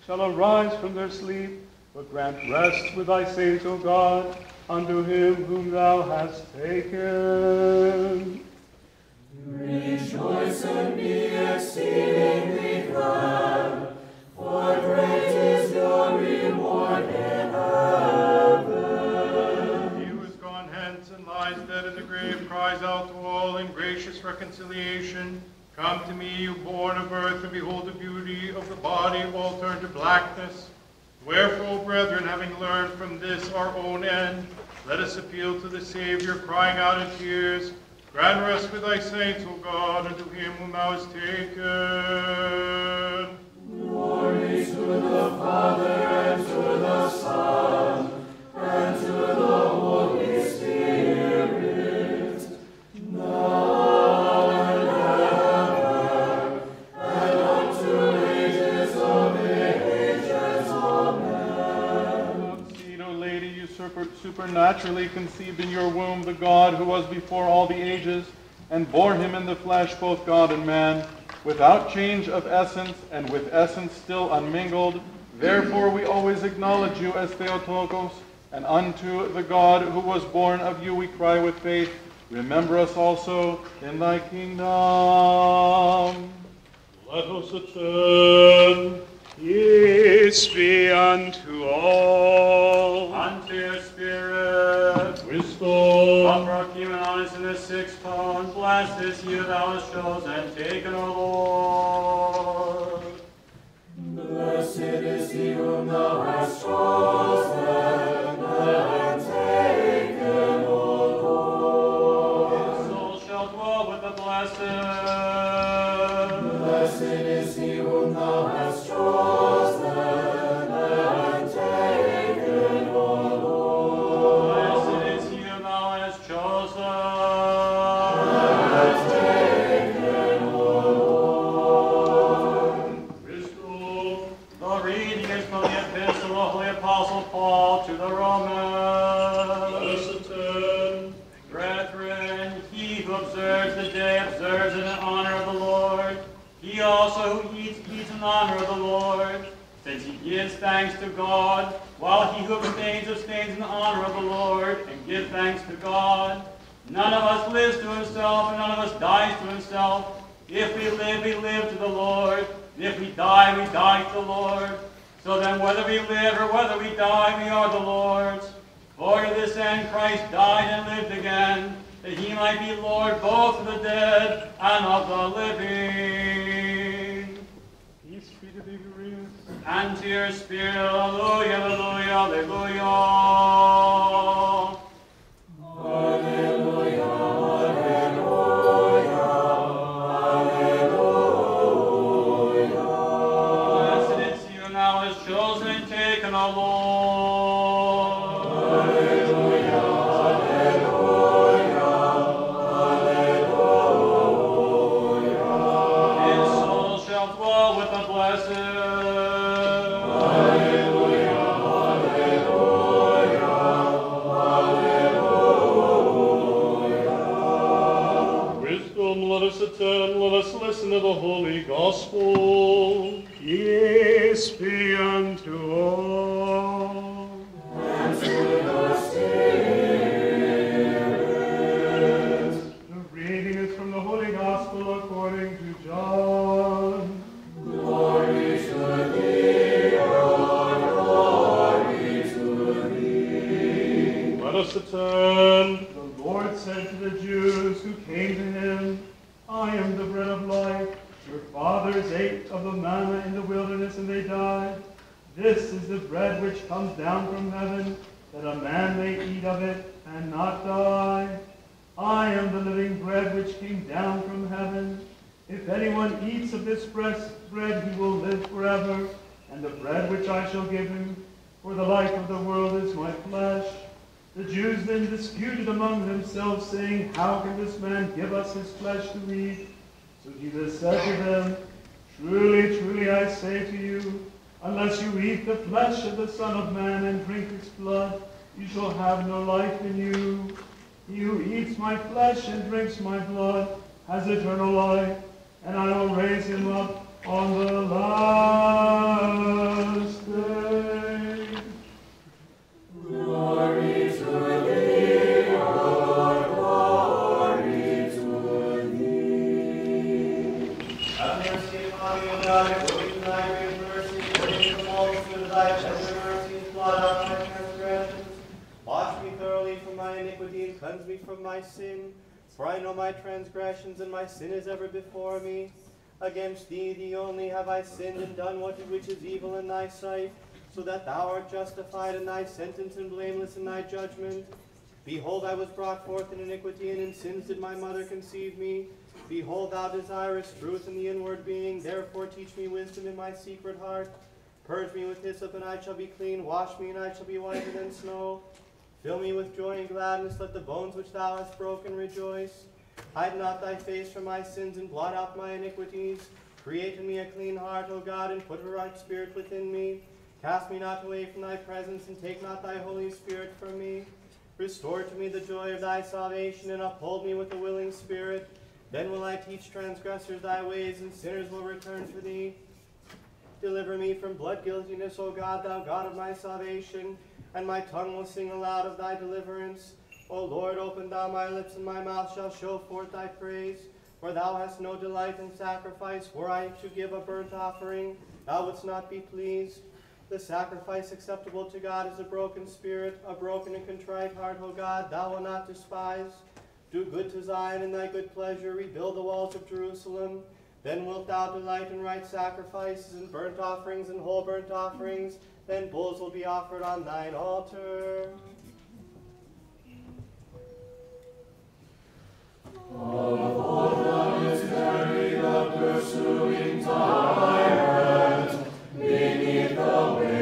shall arise from their sleep, but grant rest with thy saints, O God, unto him whom thou hast taken. Rejoice and be exceedingly glad, for great is your reward in heaven. He who is gone hence and lies dead in the grave cries out to all in gracious reconciliation. Come to me, you born of earth, and behold the beauty of the body all turned to blackness. Wherefore, brethren, having learned from this our own end, let us appeal to the Savior, crying out in tears, Grant rest with thy saints, O God, unto him whom thou hast taken. Glory to the Father, and to the Son, and to the Holy supernaturally conceived in your womb the God who was before all the ages, and bore him in the flesh, both God and man, without change of essence, and with essence still unmingled. Therefore we always acknowledge you as Theotokos, and unto the God who was born of you we cry with faith, remember us also in thy kingdom. Let us attend. Peace be unto all. Unto your spirit. Wisdom. Prokeimenon in the sixth tone. Blessed is you thou hast chosen, and taken, O Lord. Blessed is he whom thou hast chosen and taken, O Lord. Soul shall dwell with the blessed. Blessed spirit, Against thee, thee only, have I sinned and done what which is evil in thy sight, so that thou art justified in thy sentence and blameless in thy judgment. Behold, I was brought forth in iniquity, and in sins did my mother conceive me. Behold, thou desirest truth in the inward being, therefore teach me wisdom in my secret heart. Purge me with hyssop, and I shall be clean. Wash me, and I shall be whiter than snow. Fill me with joy and gladness, let the bones which thou hast broken rejoice. Hide not thy face from my sins, and blot out my iniquities. Create in me a clean heart, O God, and put a right spirit within me. Cast me not away from thy presence, and take not thy Holy Spirit from me. Restore to me the joy of thy salvation, and uphold me with a willing spirit. Then will I teach transgressors thy ways, and sinners will return to thee. Deliver me from blood guiltiness, O God, thou God of my salvation, and my tongue will sing aloud of thy deliverance. O Lord, open thou my lips, and my mouth shall show forth thy praise. For thou hast no delight in sacrifice, were I to give a burnt offering, thou wouldst not be pleased. The sacrifice acceptable to God is a broken spirit, a broken and contrite heart, O God, thou wilt not despise. Do good to Zion in thy good pleasure, rebuild the walls of Jerusalem. Then wilt thou delight in right sacrifices and burnt offerings and whole burnt offerings. Then bulls will be offered on thine altar. Beneath the waves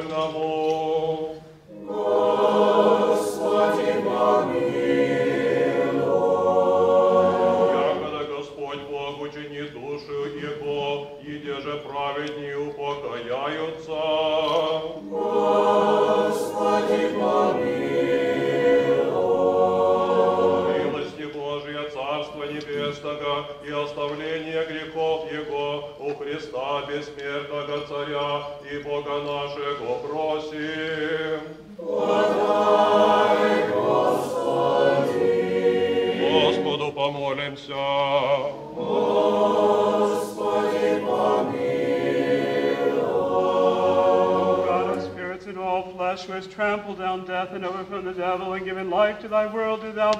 in the.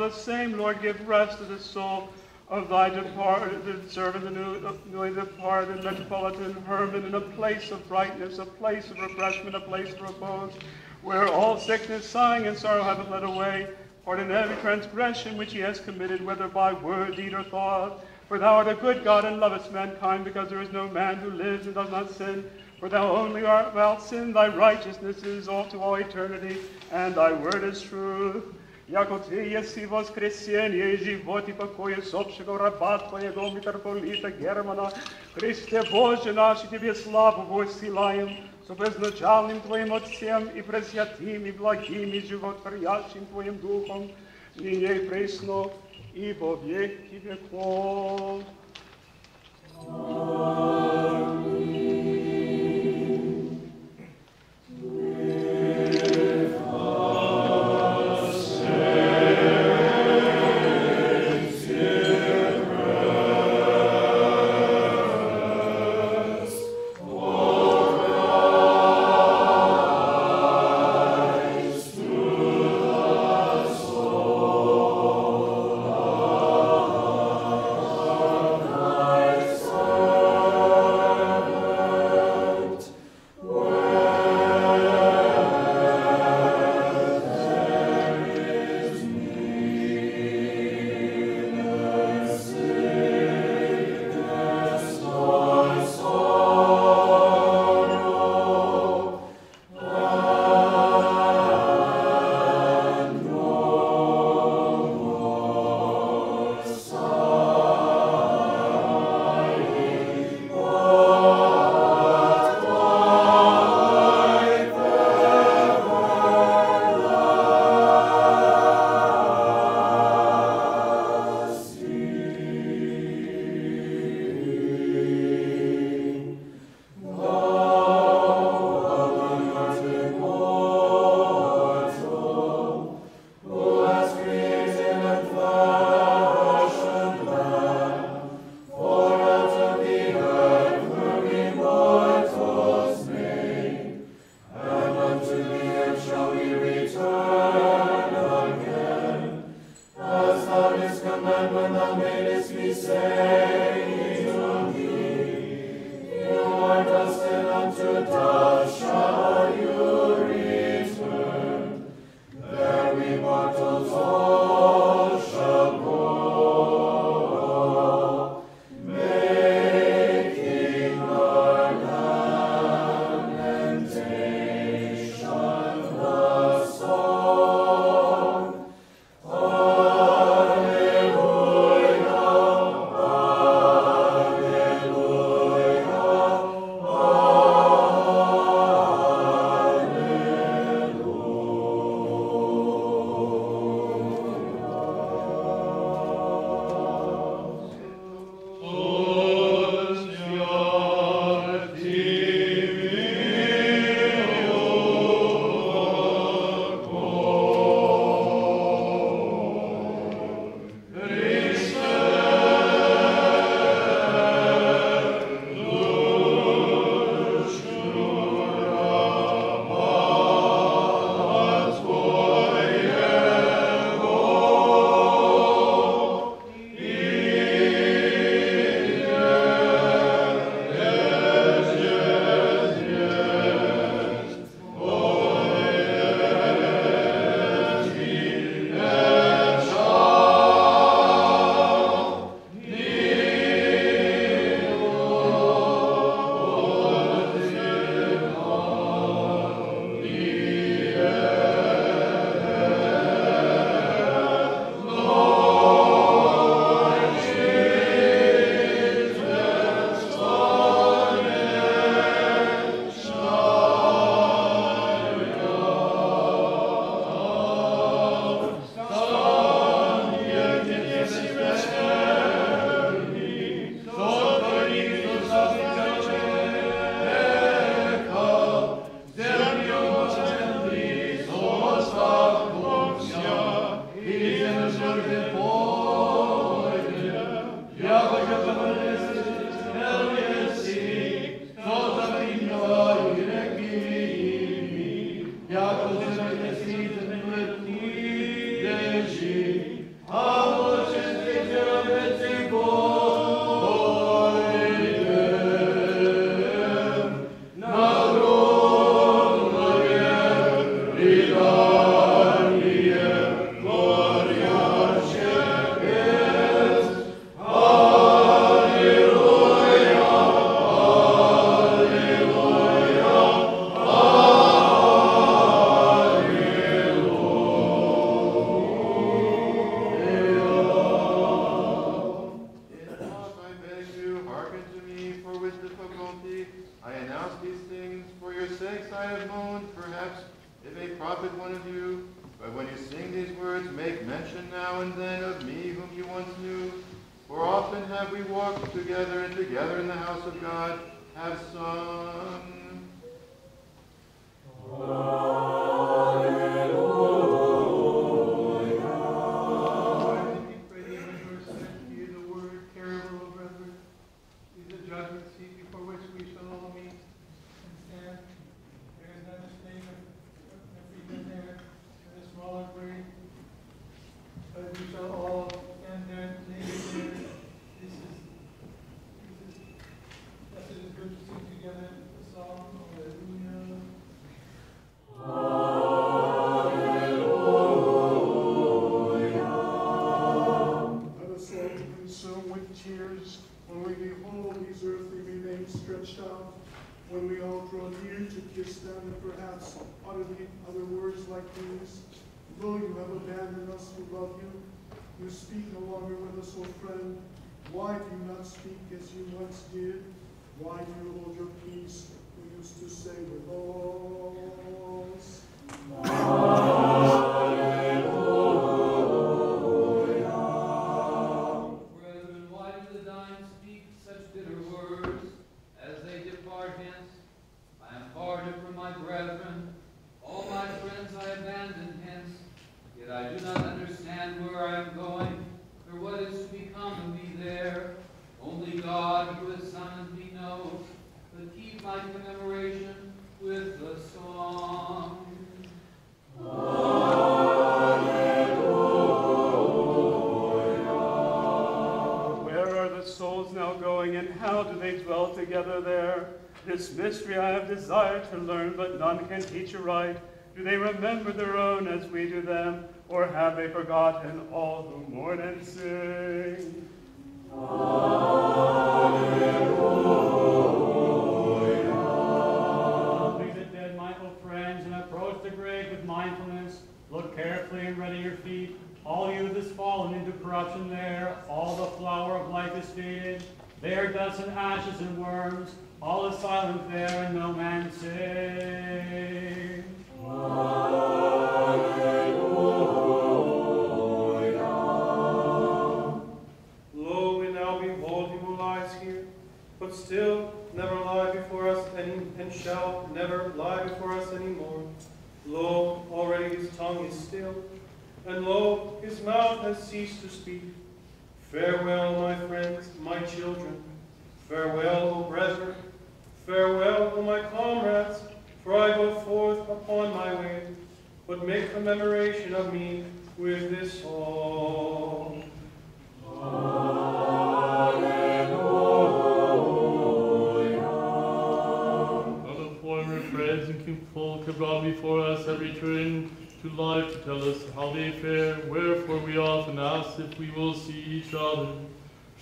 The same, Lord, give rest to the soul of thy departed servant, the new- newly departed Metropolitan Herman, in a place of brightness, a place of refreshment, a place of repose, where all sickness, sighing, and sorrow have been led away. Pardon every transgression which he has committed, whether by word, deed, or thought. For thou art a good God and lovest mankind, because there is no man who lives and does not sin. For thou only art without sin, thy righteousness is all to all eternity, and thy word is truth. Яко Ты еси воскресенье и живот и покой сопшего раба Твоего митрополита Германа, Христе Боже наш, и Тебе славу воссылаем, со безначальным Твоим Отцем и пресвятым и благим и животворящим Твоим Духом, ныне и пресно, и во веки веков. Thy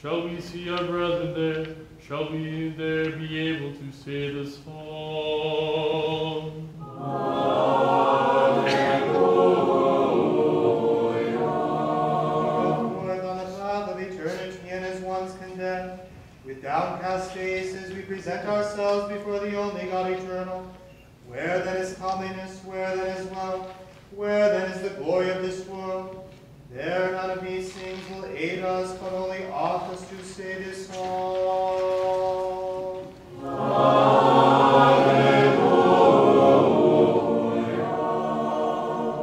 Shall we see our brethren there? Shall we there be able to say the song? Alleluia. Lord, on the path of eternity and as once condemned, with downcast faces we present ourselves before the only God eternal, where then is comeliness, where then is wealth, where then is the glory of this world, there none of these things will aid us, but only ought to say this song. Alleluia.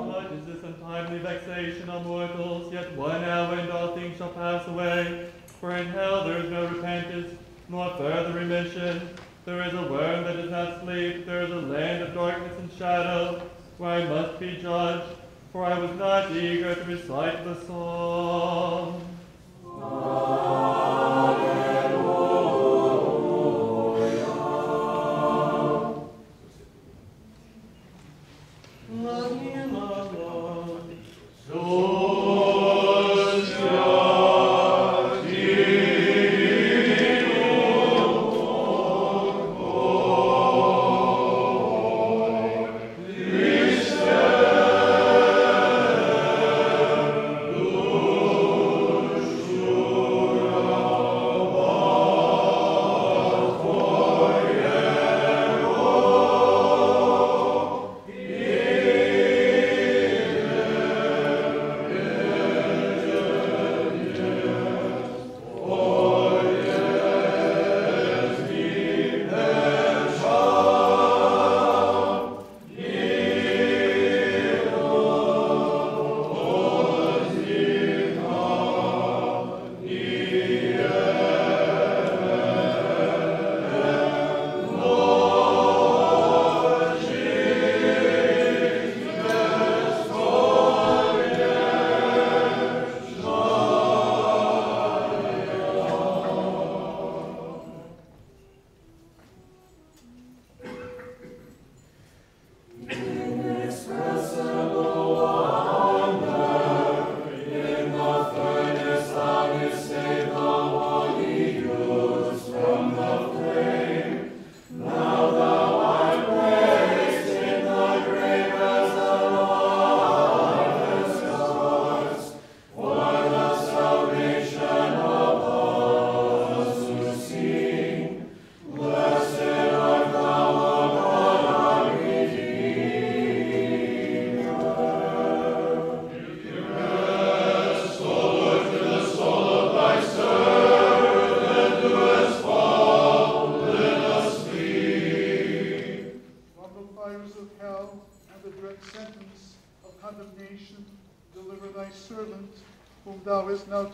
What is this untimely vexation on mortals? Yet one hour and all things shall pass away. For in hell there is no repentance, nor further remission. There is a worm that does not sleep. There is a land of darkness and shadow, where I must be judged for I was not eager to recite the song.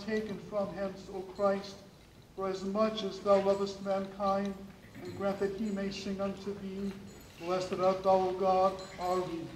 taken from hence, O Christ, for as much as thou lovest mankind, and grant that he may sing unto thee, Blessed art thou, O God, our Redeemer.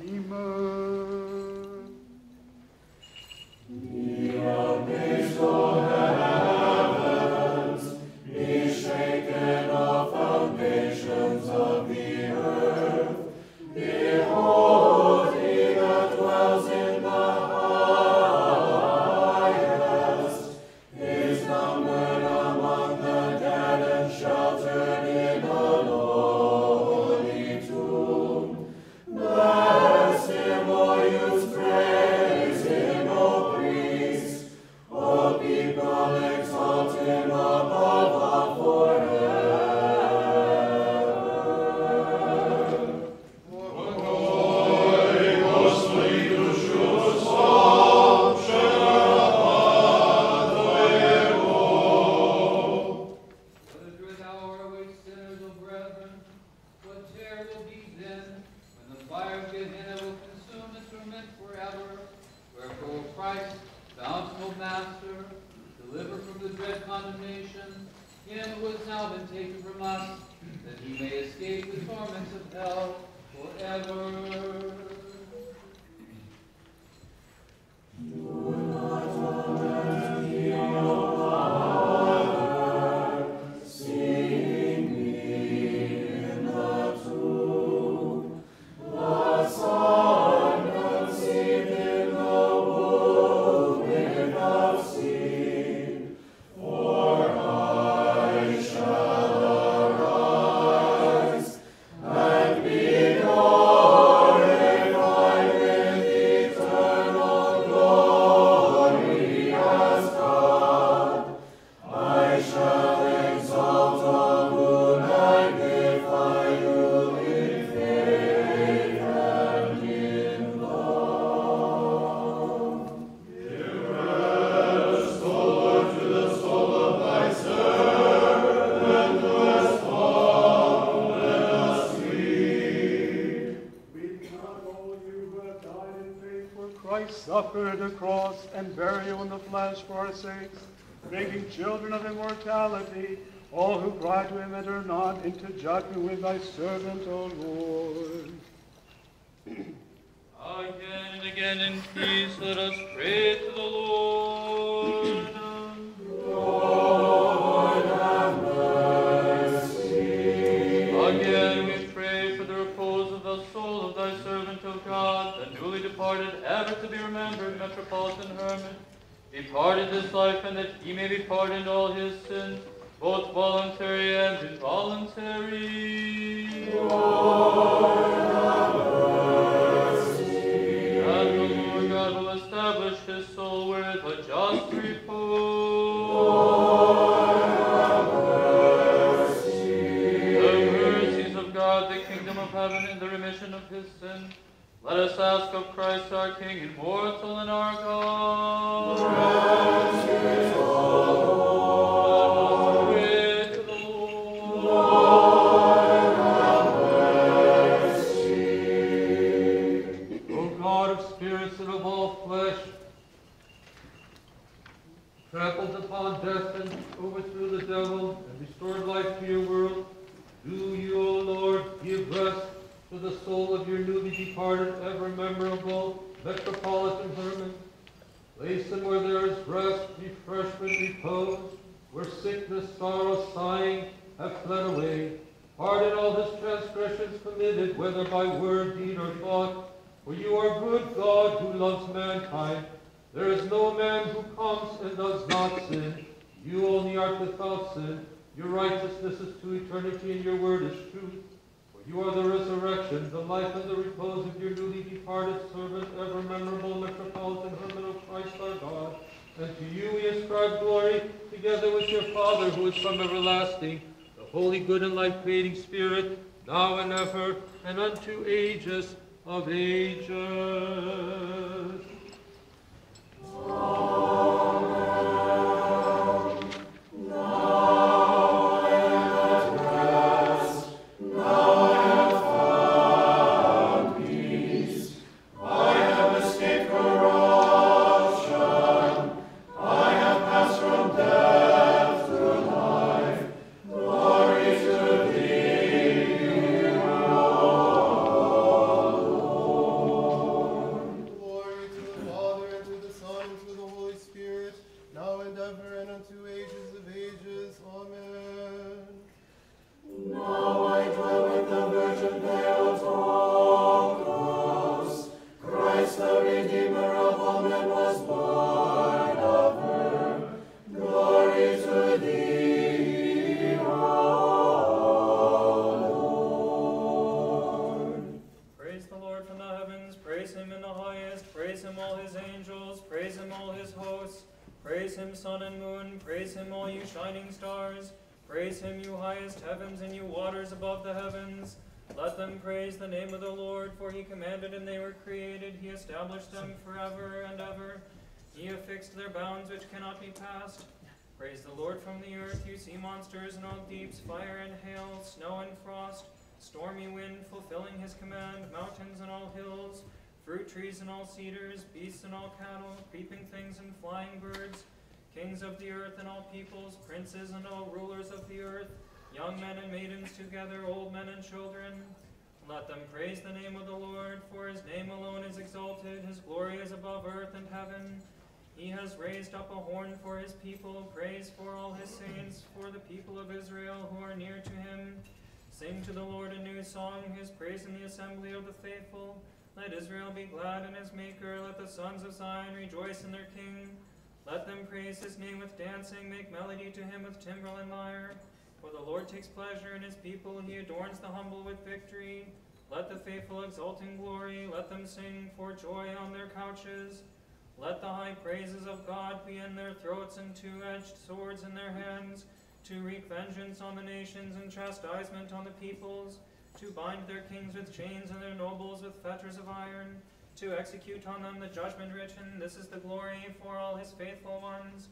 suffered the cross and burial in the flesh for our sakes, making children of immortality, all who cry to him enter not into judgment with thy servant, O Lord. again and again in peace let us pray to the Lord. Departed this life, and that he may be pardoned all his sins, both voluntary and involuntary. And the Lord God will establish his soul with a just repose. The mercies of God, the kingdom of heaven, and the remission of his sin. Let us ask of Christ our King, immortal and our God. The soul of your newly departed, ever memorable Metropolitan Herman. Place him where there is rest, refreshment, repose, where sickness, sorrow, sighing have fled away. Pardon all his transgressions committed, whether by word, deed, or thought, for you are good God who loves mankind. There is no man who comes and does not sin. You only art without sin. Your righteousness is to eternity, and your word is truth. You are the resurrection, the life, and the repose of your newly departed servant, ever memorable Metropolitan Herman of Christ our God. And to you we ascribe glory, together with your Father, who is from everlasting, the Holy, good, and life-creating Spirit, now and ever, and unto ages of ages. I praise the name of the Lord, for he commanded and they were created, he established them forever and ever. He affixed their bounds which cannot be passed. Praise the Lord from the earth, you sea monsters and all deeps, fire and hail, snow and frost, stormy wind fulfilling his command, mountains and all hills, fruit trees and all cedars, beasts and all cattle, creeping things and flying birds, kings of the earth and all peoples, princes and all rulers of the earth, young men and maidens together, old men and children. Let them praise the name of the Lord, for his name alone is exalted, his glory is above earth and heaven. He has raised up a horn for his people, praise for all his saints, for the people of Israel who are near to him. Sing to the Lord a new song, his praise in the assembly of the faithful. Let Israel be glad in his maker, let the sons of Zion rejoice in their king. Let them praise his name with dancing, make melody to him with timbrel and lyre. For the Lord takes pleasure in his people, and he adorns the humble with victory. Let the faithful exult in glory, let them sing for joy on their couches. Let the high praises of God be in their throats and two-edged swords in their hands, to wreak vengeance on the nations and chastisement on the peoples, to bind their kings with chains and their nobles with fetters of iron, to execute on them the judgment written. This is the glory for all his faithful ones.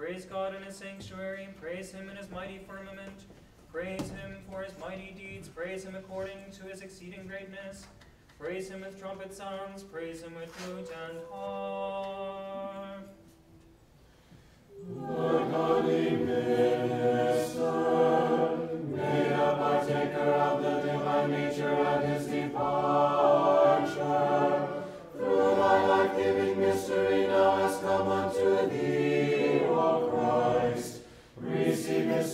Praise God in his sanctuary, praise him in his mighty firmament. Praise him for his mighty deeds, praise him according to his exceeding greatness. Praise him with trumpet sounds, praise him with flute and harp. Minister, made a partaker of the divine nature at his departure, through thy life-giving mystery now has come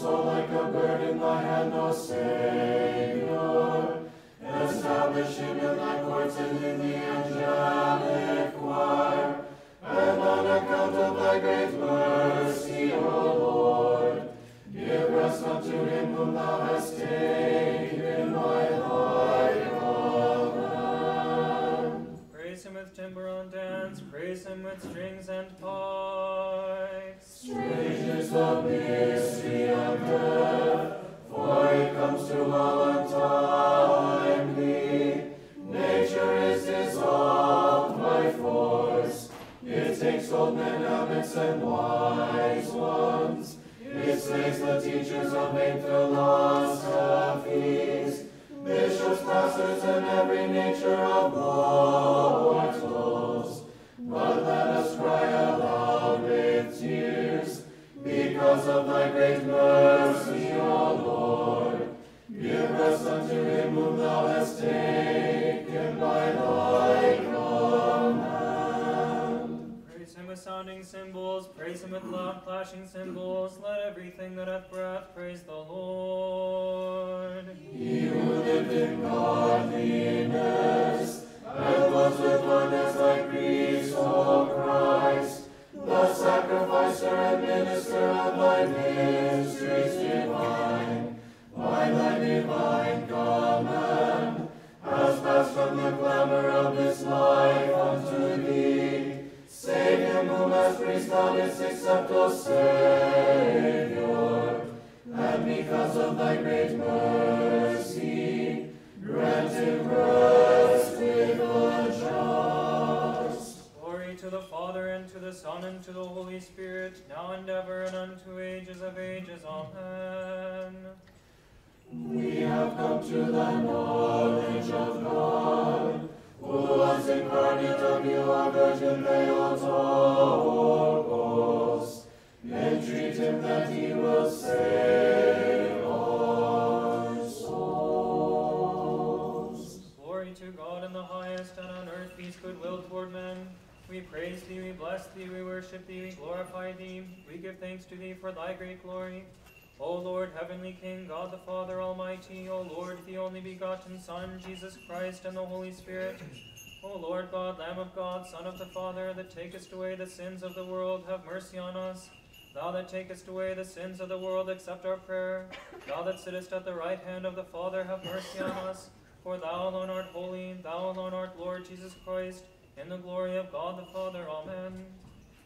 so like a bird in thy hand, O Savior. Establish him in thy courts and in the angelic choir, and on account of thy great mercy, O Lord, give rest unto him whom thou hast taken by thy covenant. Praise him with timbrel and dance, praise him with strings and and wise ones. It slays the teachers of vain philosophies. Bishops, pastors, and every nature of mortals. But let us cry aloud with tears, because of thy great mercy, praise him with loud clashing cymbals. Let everything that hath breath praise the Lord. He who lived in godliness, and was with oneness like priest, O Christ, the sacrificer and minister of thy mysteries divine, by thy divine command, has passed from the clamor of this life unto thee. Him whom as priest thou didst accept, O Savior, and because of thy great mercy, grant him rest with the just. Glory to the Father, and to the Son, and to the Holy Spirit, now and ever, and unto ages of ages. Amen. We have come to the knowledge of God, who was incarnate of you, our Virgin Theotokos. Entreat him that he will save our souls. Glory to God in the highest, and on earth peace, goodwill toward men. We praise thee, we bless thee, we worship thee, we glorify thee. We give thanks to thee for thy great glory. O Lord, heavenly King, God the Father Almighty, O Lord, the only begotten Son, Jesus Christ, and the Holy Spirit. O Lord God, Lamb of God, Son of the Father, that takest away the sins of the world, have mercy on us. Thou that takest away the sins of the world, accept our prayer. Thou that sittest at the right hand of the Father, have mercy on us. For thou alone art holy, thou alone art Lord Jesus Christ, in the glory of God the Father. Amen.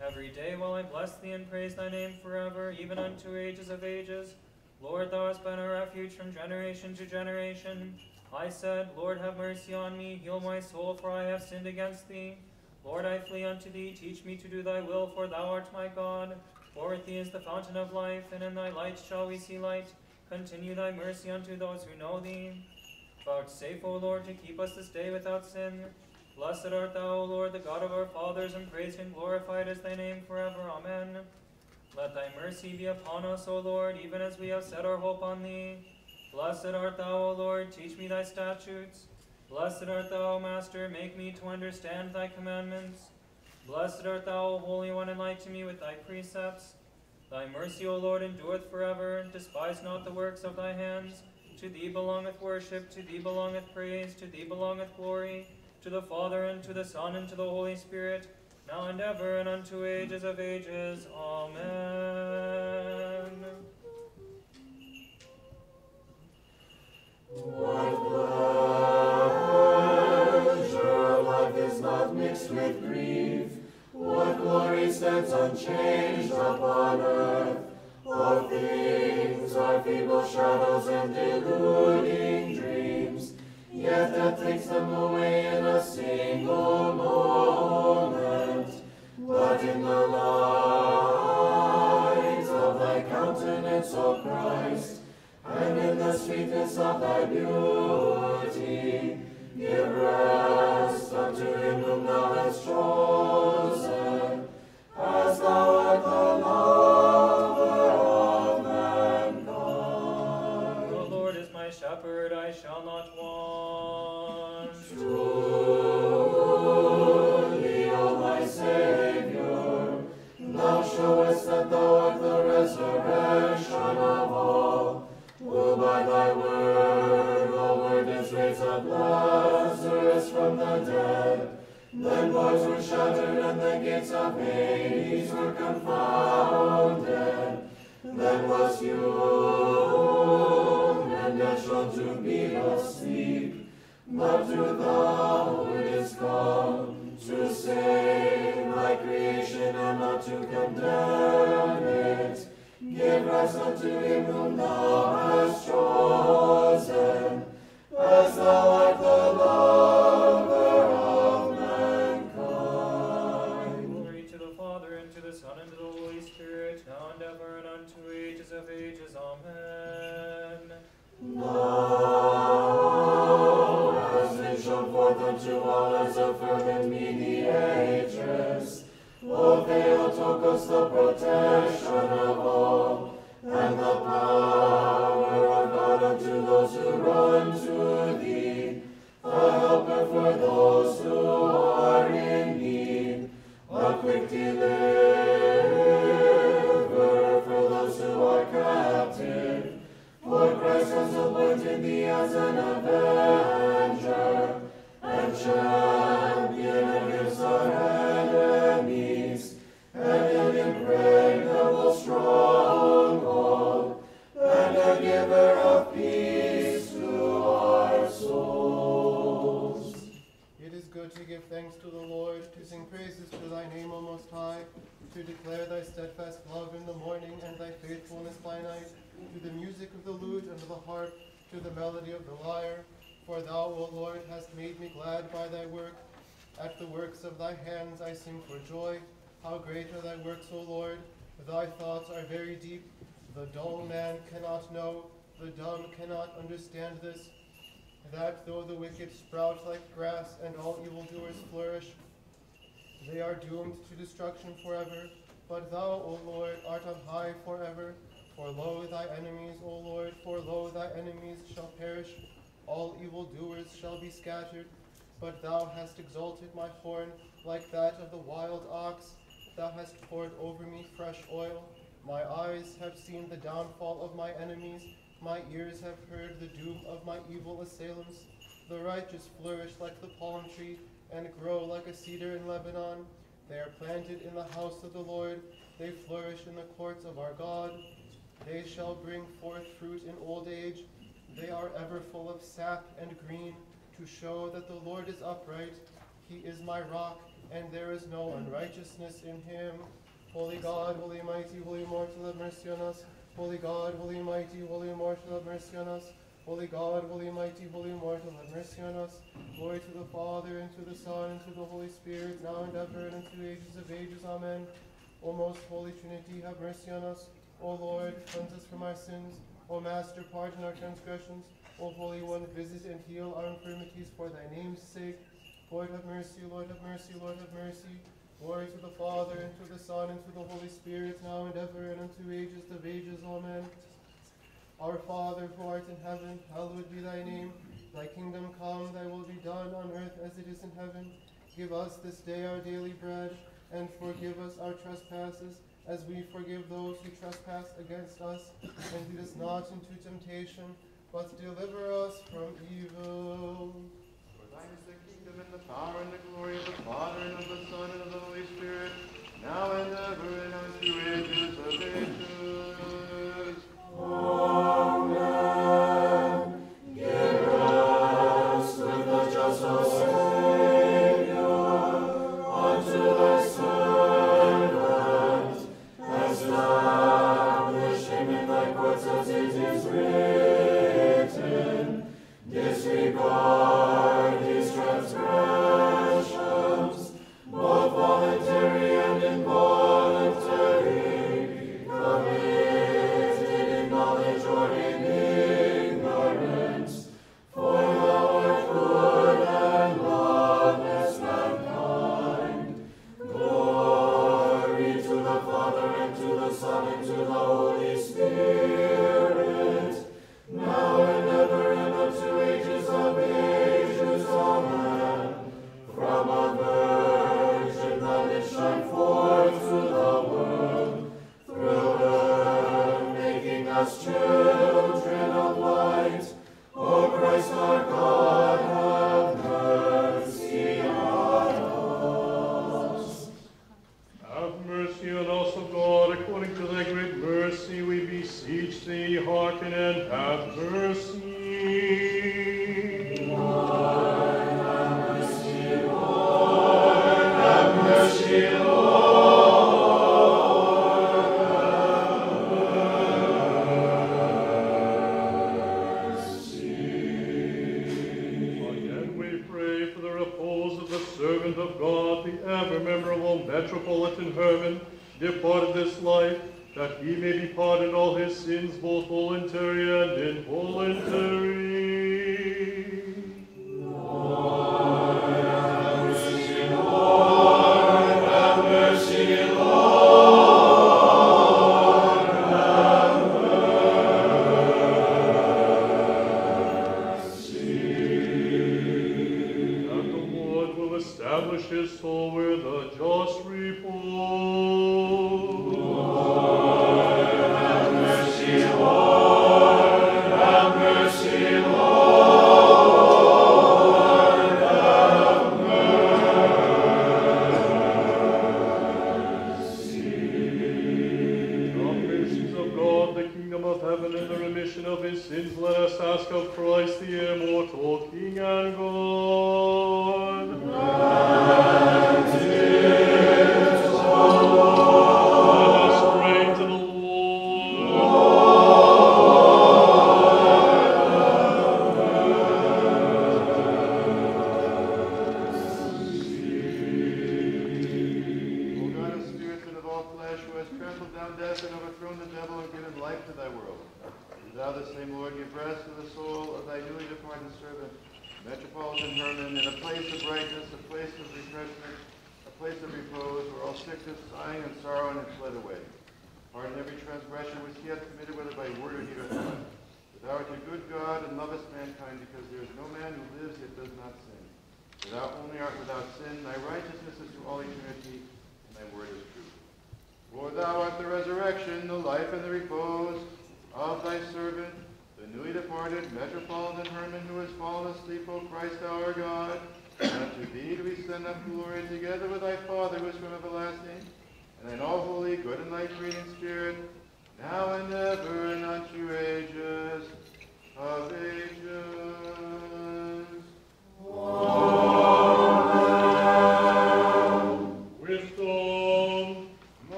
Every day will I bless thee and praise thy name forever, even unto ages of ages. Lord, thou hast been a refuge from generation to generation. I said, Lord, have mercy on me, heal my soul, for I have sinned against thee. Lord, I flee unto thee, teach me to do thy will, for thou art my God. For with thee is the fountain of life, and in thy light shall we see light. Continue thy mercy unto those who know thee. Vouchsafe, O Lord, to keep us this day without sin. Blessed art thou, O Lord, the God of our fathers, and praised and glorified is thy name forever. Amen. Let thy mercy be upon us, O Lord, even as we have set our hope on thee. Blessed art thou, O Lord, teach me thy statutes. Blessed art thou, O Master, make me to understand thy commandments. Blessed art thou, O Holy One, enlighten me with thy precepts. Thy mercy, O Lord, endureth forever. Despise not the works of thy hands. To thee belongeth worship, to thee belongeth praise, to thee belongeth glory, to the Father, and to the Son, and to the Holy Spirit, now and ever, and unto ages of ages. Amen. What pleasure life is not mixed with grief. What glory stands unchanged upon earth. All things are feeble shadows and deluding dreams. Yet that takes them away in a single moment. But in the light of thy countenance, O Christ, and in the sweetness of thy beauty, give rest unto him whom thou hast chosen, up Lazarus from the dead. Then bars were shattered and the gates of Hades were confounded. Then was hewn and death shown to be asleep. But to thou didst come, to save my creation and not to condemn it. Give rest unto him whom thou hast they are doomed to destruction forever. But thou, O Lord, art on high forever. For lo, thy enemies, O Lord, for lo, thy enemies shall perish. All evildoers shall be scattered. But thou hast exalted my horn like that of the wild ox. Thou hast poured over me fresh oil. My eyes have seen the downfall of my enemies. My ears have heard the doom of my evil assailants. The righteous flourish like the palm tree and grow like a cedar in Lebanon. They are planted in the house of the Lord. They flourish in the courts of our God. They shall bring forth fruit in old age. They are ever full of sap and green, to show that the Lord is upright. He is my rock, and there is no unrighteousness in him. Holy God, holy mighty, holy immortal, have mercy on us. Holy God, holy mighty, holy immortal, have mercy on us. Holy God, holy mighty, holy immortal, have mercy on us. Glory to the Father, and to the Son, and to the Holy Spirit, now and ever, and unto ages of ages. Amen. O most holy Trinity, have mercy on us. O Lord, cleanse us from our sins. O Master, pardon our transgressions. O Holy One, visit and heal our infirmities for thy name's sake. Lord, have mercy, Lord, have mercy, Lord, have mercy. Glory to the Father, and to the Son, and to the Holy Spirit, now and ever, and unto ages of ages. Amen. Our Father, who art in heaven, hallowed be thy name. Thy kingdom come, thy will be done on earth as it is in heaven. Give us this day our daily bread, and forgive us our trespasses, as we forgive those who trespass against us. And lead us not into temptation, but deliver us from evil. For thine is the kingdom and the power and the glory of the Father and of the Son and of the Holy Spirit, now and ever and unto ages of ages. Amen.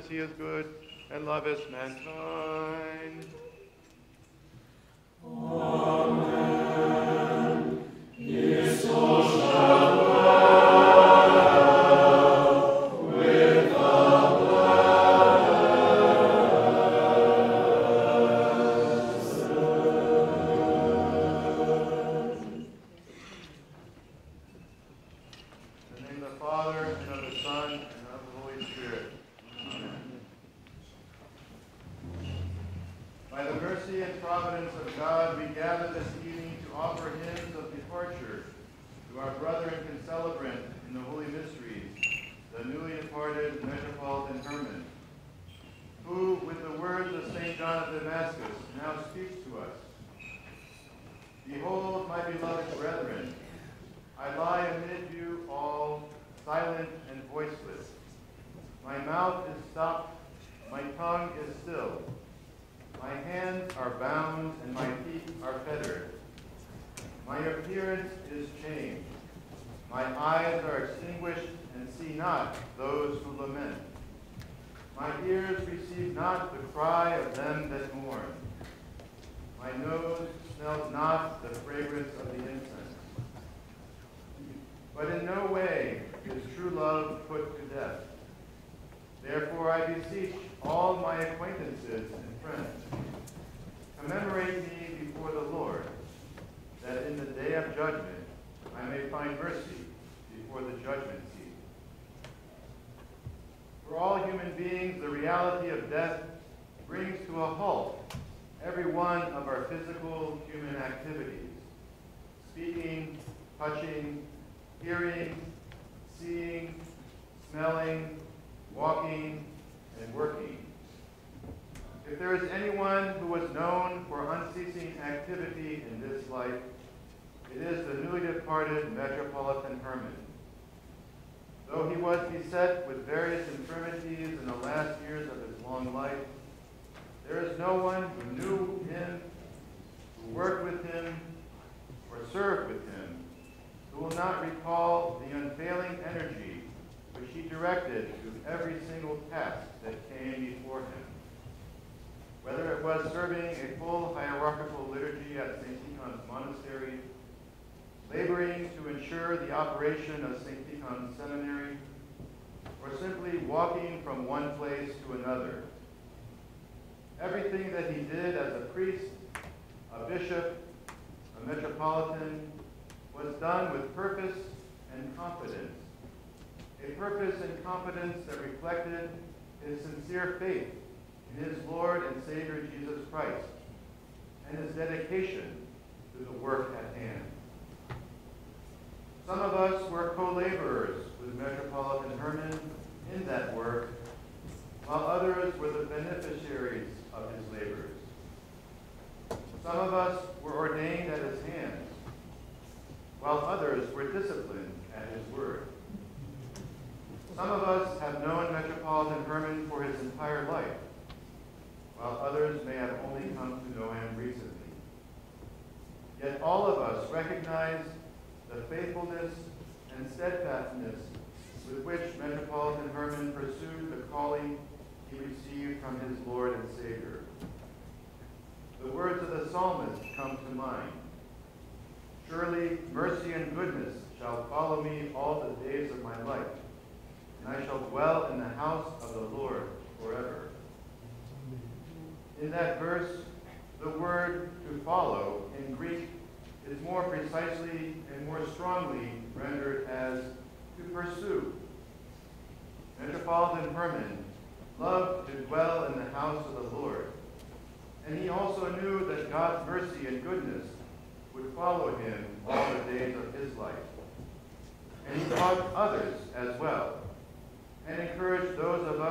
as he is good, and loveth mankind.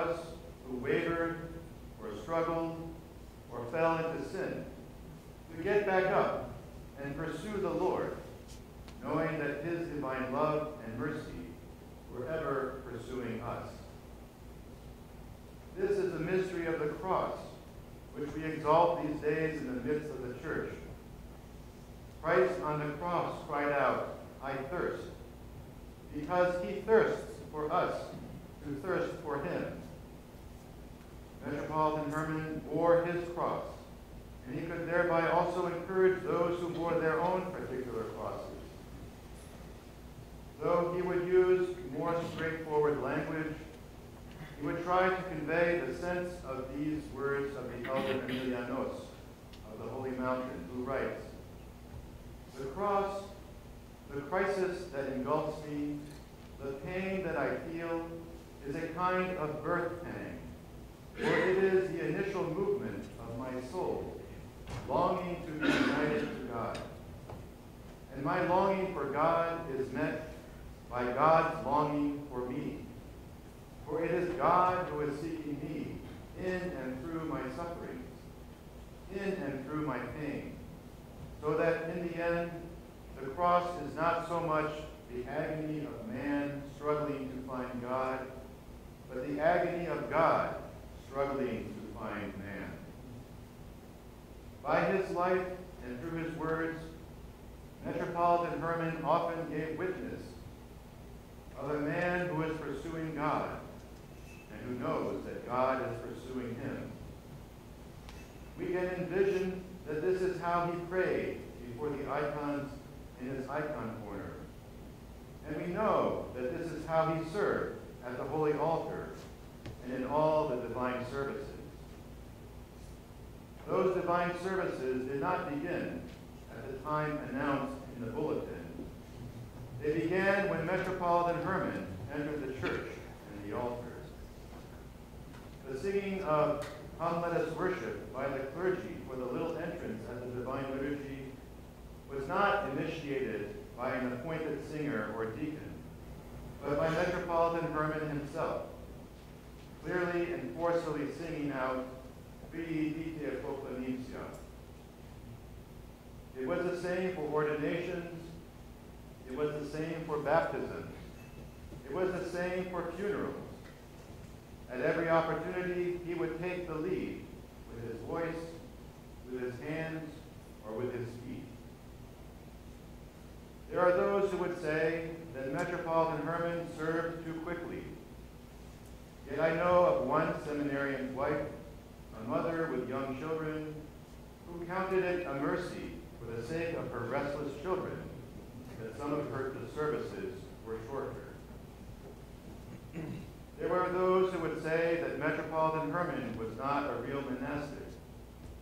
us who wavered or struggled or fell into sin to get back up and pursue the Lord, knowing that his divine love and mercy were ever pursuing us. This is the mystery of the cross, which we exalt these days in the midst of the church. Christ on the cross cried out, I thirst, because he thirsts for us who thirst for him. Metropolitan Herman bore his cross, and he could thereby also encourage those who bore their own particular crosses. Though he would use more straightforward language, he would try to convey the sense of these words of the elder Emilianos of the Holy Mountain, who writes, The cross, the crisis that engulfs me, the pain that I feel, is a kind of birth pang, for it is the initial movement of my soul, longing to be united to God. And my longing for God is met by God's longing for me. For it is God who is seeking me in and through my sufferings, in and through my pain, so that in the end, the cross is not so much the agony of man struggling to find God, but the agony of God struggling to find man. By his life and through his words, Metropolitan Herman often gave witness of a man who is pursuing God and who knows that God is pursuing him. We can envision that this is how he prayed before the icons in his icon corner. And we know that this is how he served at the holy altar and in all the divine services. Those divine services did not begin at the time announced in the bulletin. They began when Metropolitan Herman entered the church and the altar. The singing of Come Let Us Worship by the clergy for the little entrance at the Divine Liturgy was not initiated by an appointed singer or deacon, but by Metropolitan Herman himself, clearly and forcefully singing out, Vidi Dite It was the same for ordinations, it was the same for baptisms, it was the same for funerals. At every opportunity, he would take the lead with his voice, with his hands, or with his feet. There are those who would say that Metropolitan Herman served too quickly. Yet I know of one seminarian's wife, a mother with young children, who counted it a mercy for the sake of her restless children that some of her services were shorter. There were those who would say that Metropolitan Herman was not a real monastic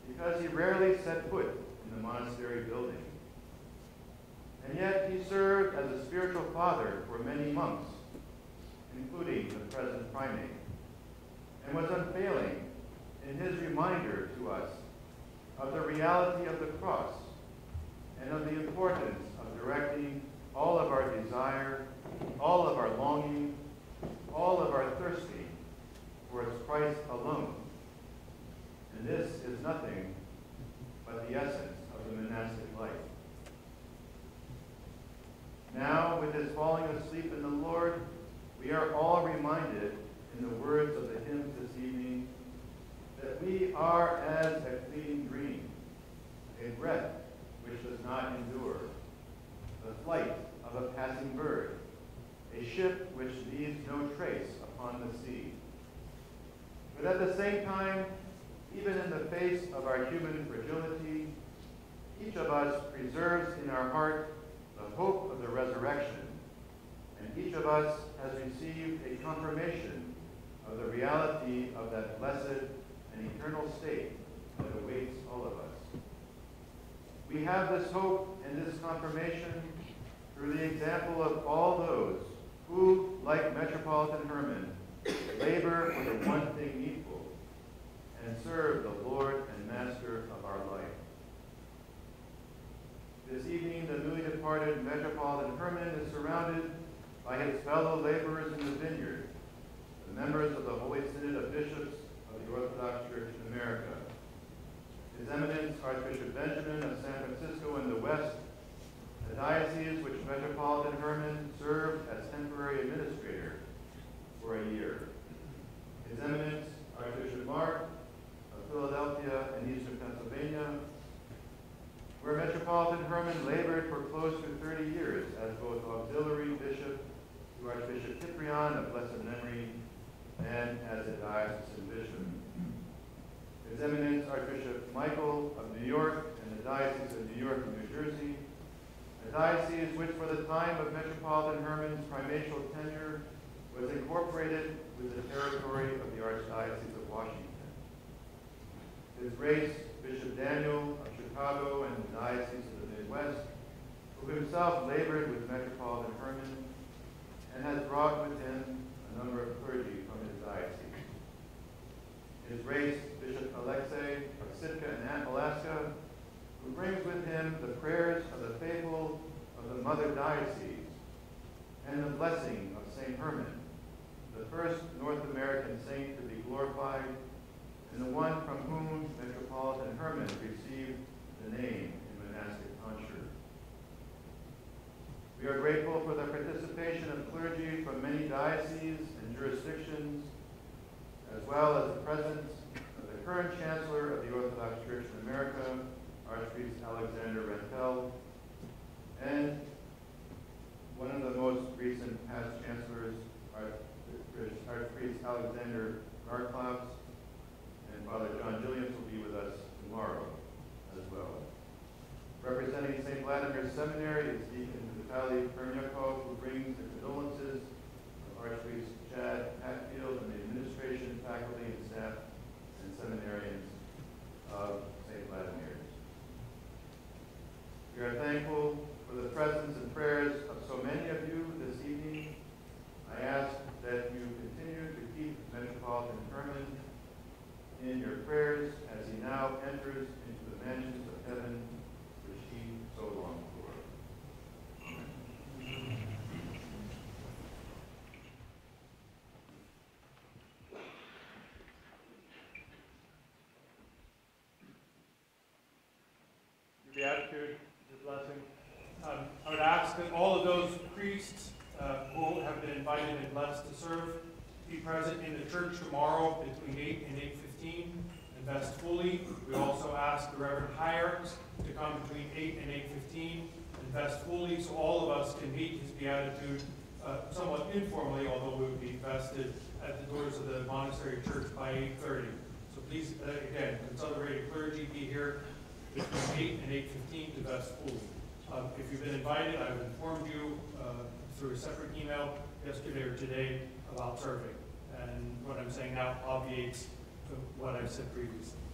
because he rarely set foot in the monastery building. And yet he served as a spiritual father for many monks, including the present primate, and was unfailing in his reminder to us of the reality of the cross and of the importance of directing all of our desire, all of our longing, all of our thirsting towards Christ alone. And this is nothing but the essence of the monastic life. Now, with his falling asleep in the Lord, we are all reminded in the words of the hymn this evening that we are as a fleeting dream, a breath which does not endure, the flight of a passing bird, a ship which leaves no trace upon the sea. But at the same time, even in the face of our human fragility, each of us preserves in our heart the hope of the resurrection, and each of us has received a confirmation of the reality of that blessed and eternal state that awaits all of us. We have this hope and this confirmation through the example of all those who, like Metropolitan Herman, labor for the one thing needful and serve the Lord and Master of our life. This evening, the newly departed Metropolitan Herman is surrounded by his fellow laborers in the vineyard, members of the Holy Synod of Bishops of the Orthodox Church in America. His Eminence Archbishop Benjamin of San Francisco in the West, a diocese which Metropolitan Herman served as temporary administrator for a year. His Eminence seminary. beatitude, your blessing. Um, I would ask that all of those priests uh, who have been invited and blessed to serve be present in the church tomorrow between 8 and 8.15 and best fully. We also ask the Reverend Hierarchs to come between 8 and 8.15 and best fully so all of us can meet his beatitude uh, somewhat informally, although we would be vested at the doors of the monastery church by 8.30. So please, uh, again, concelebrated clergy, be here Eight and 8:15 to that school. Um, if you've been invited, I've informed you uh, through a separate email yesterday or today about serving. And what I'm saying now obviates what I've said previously.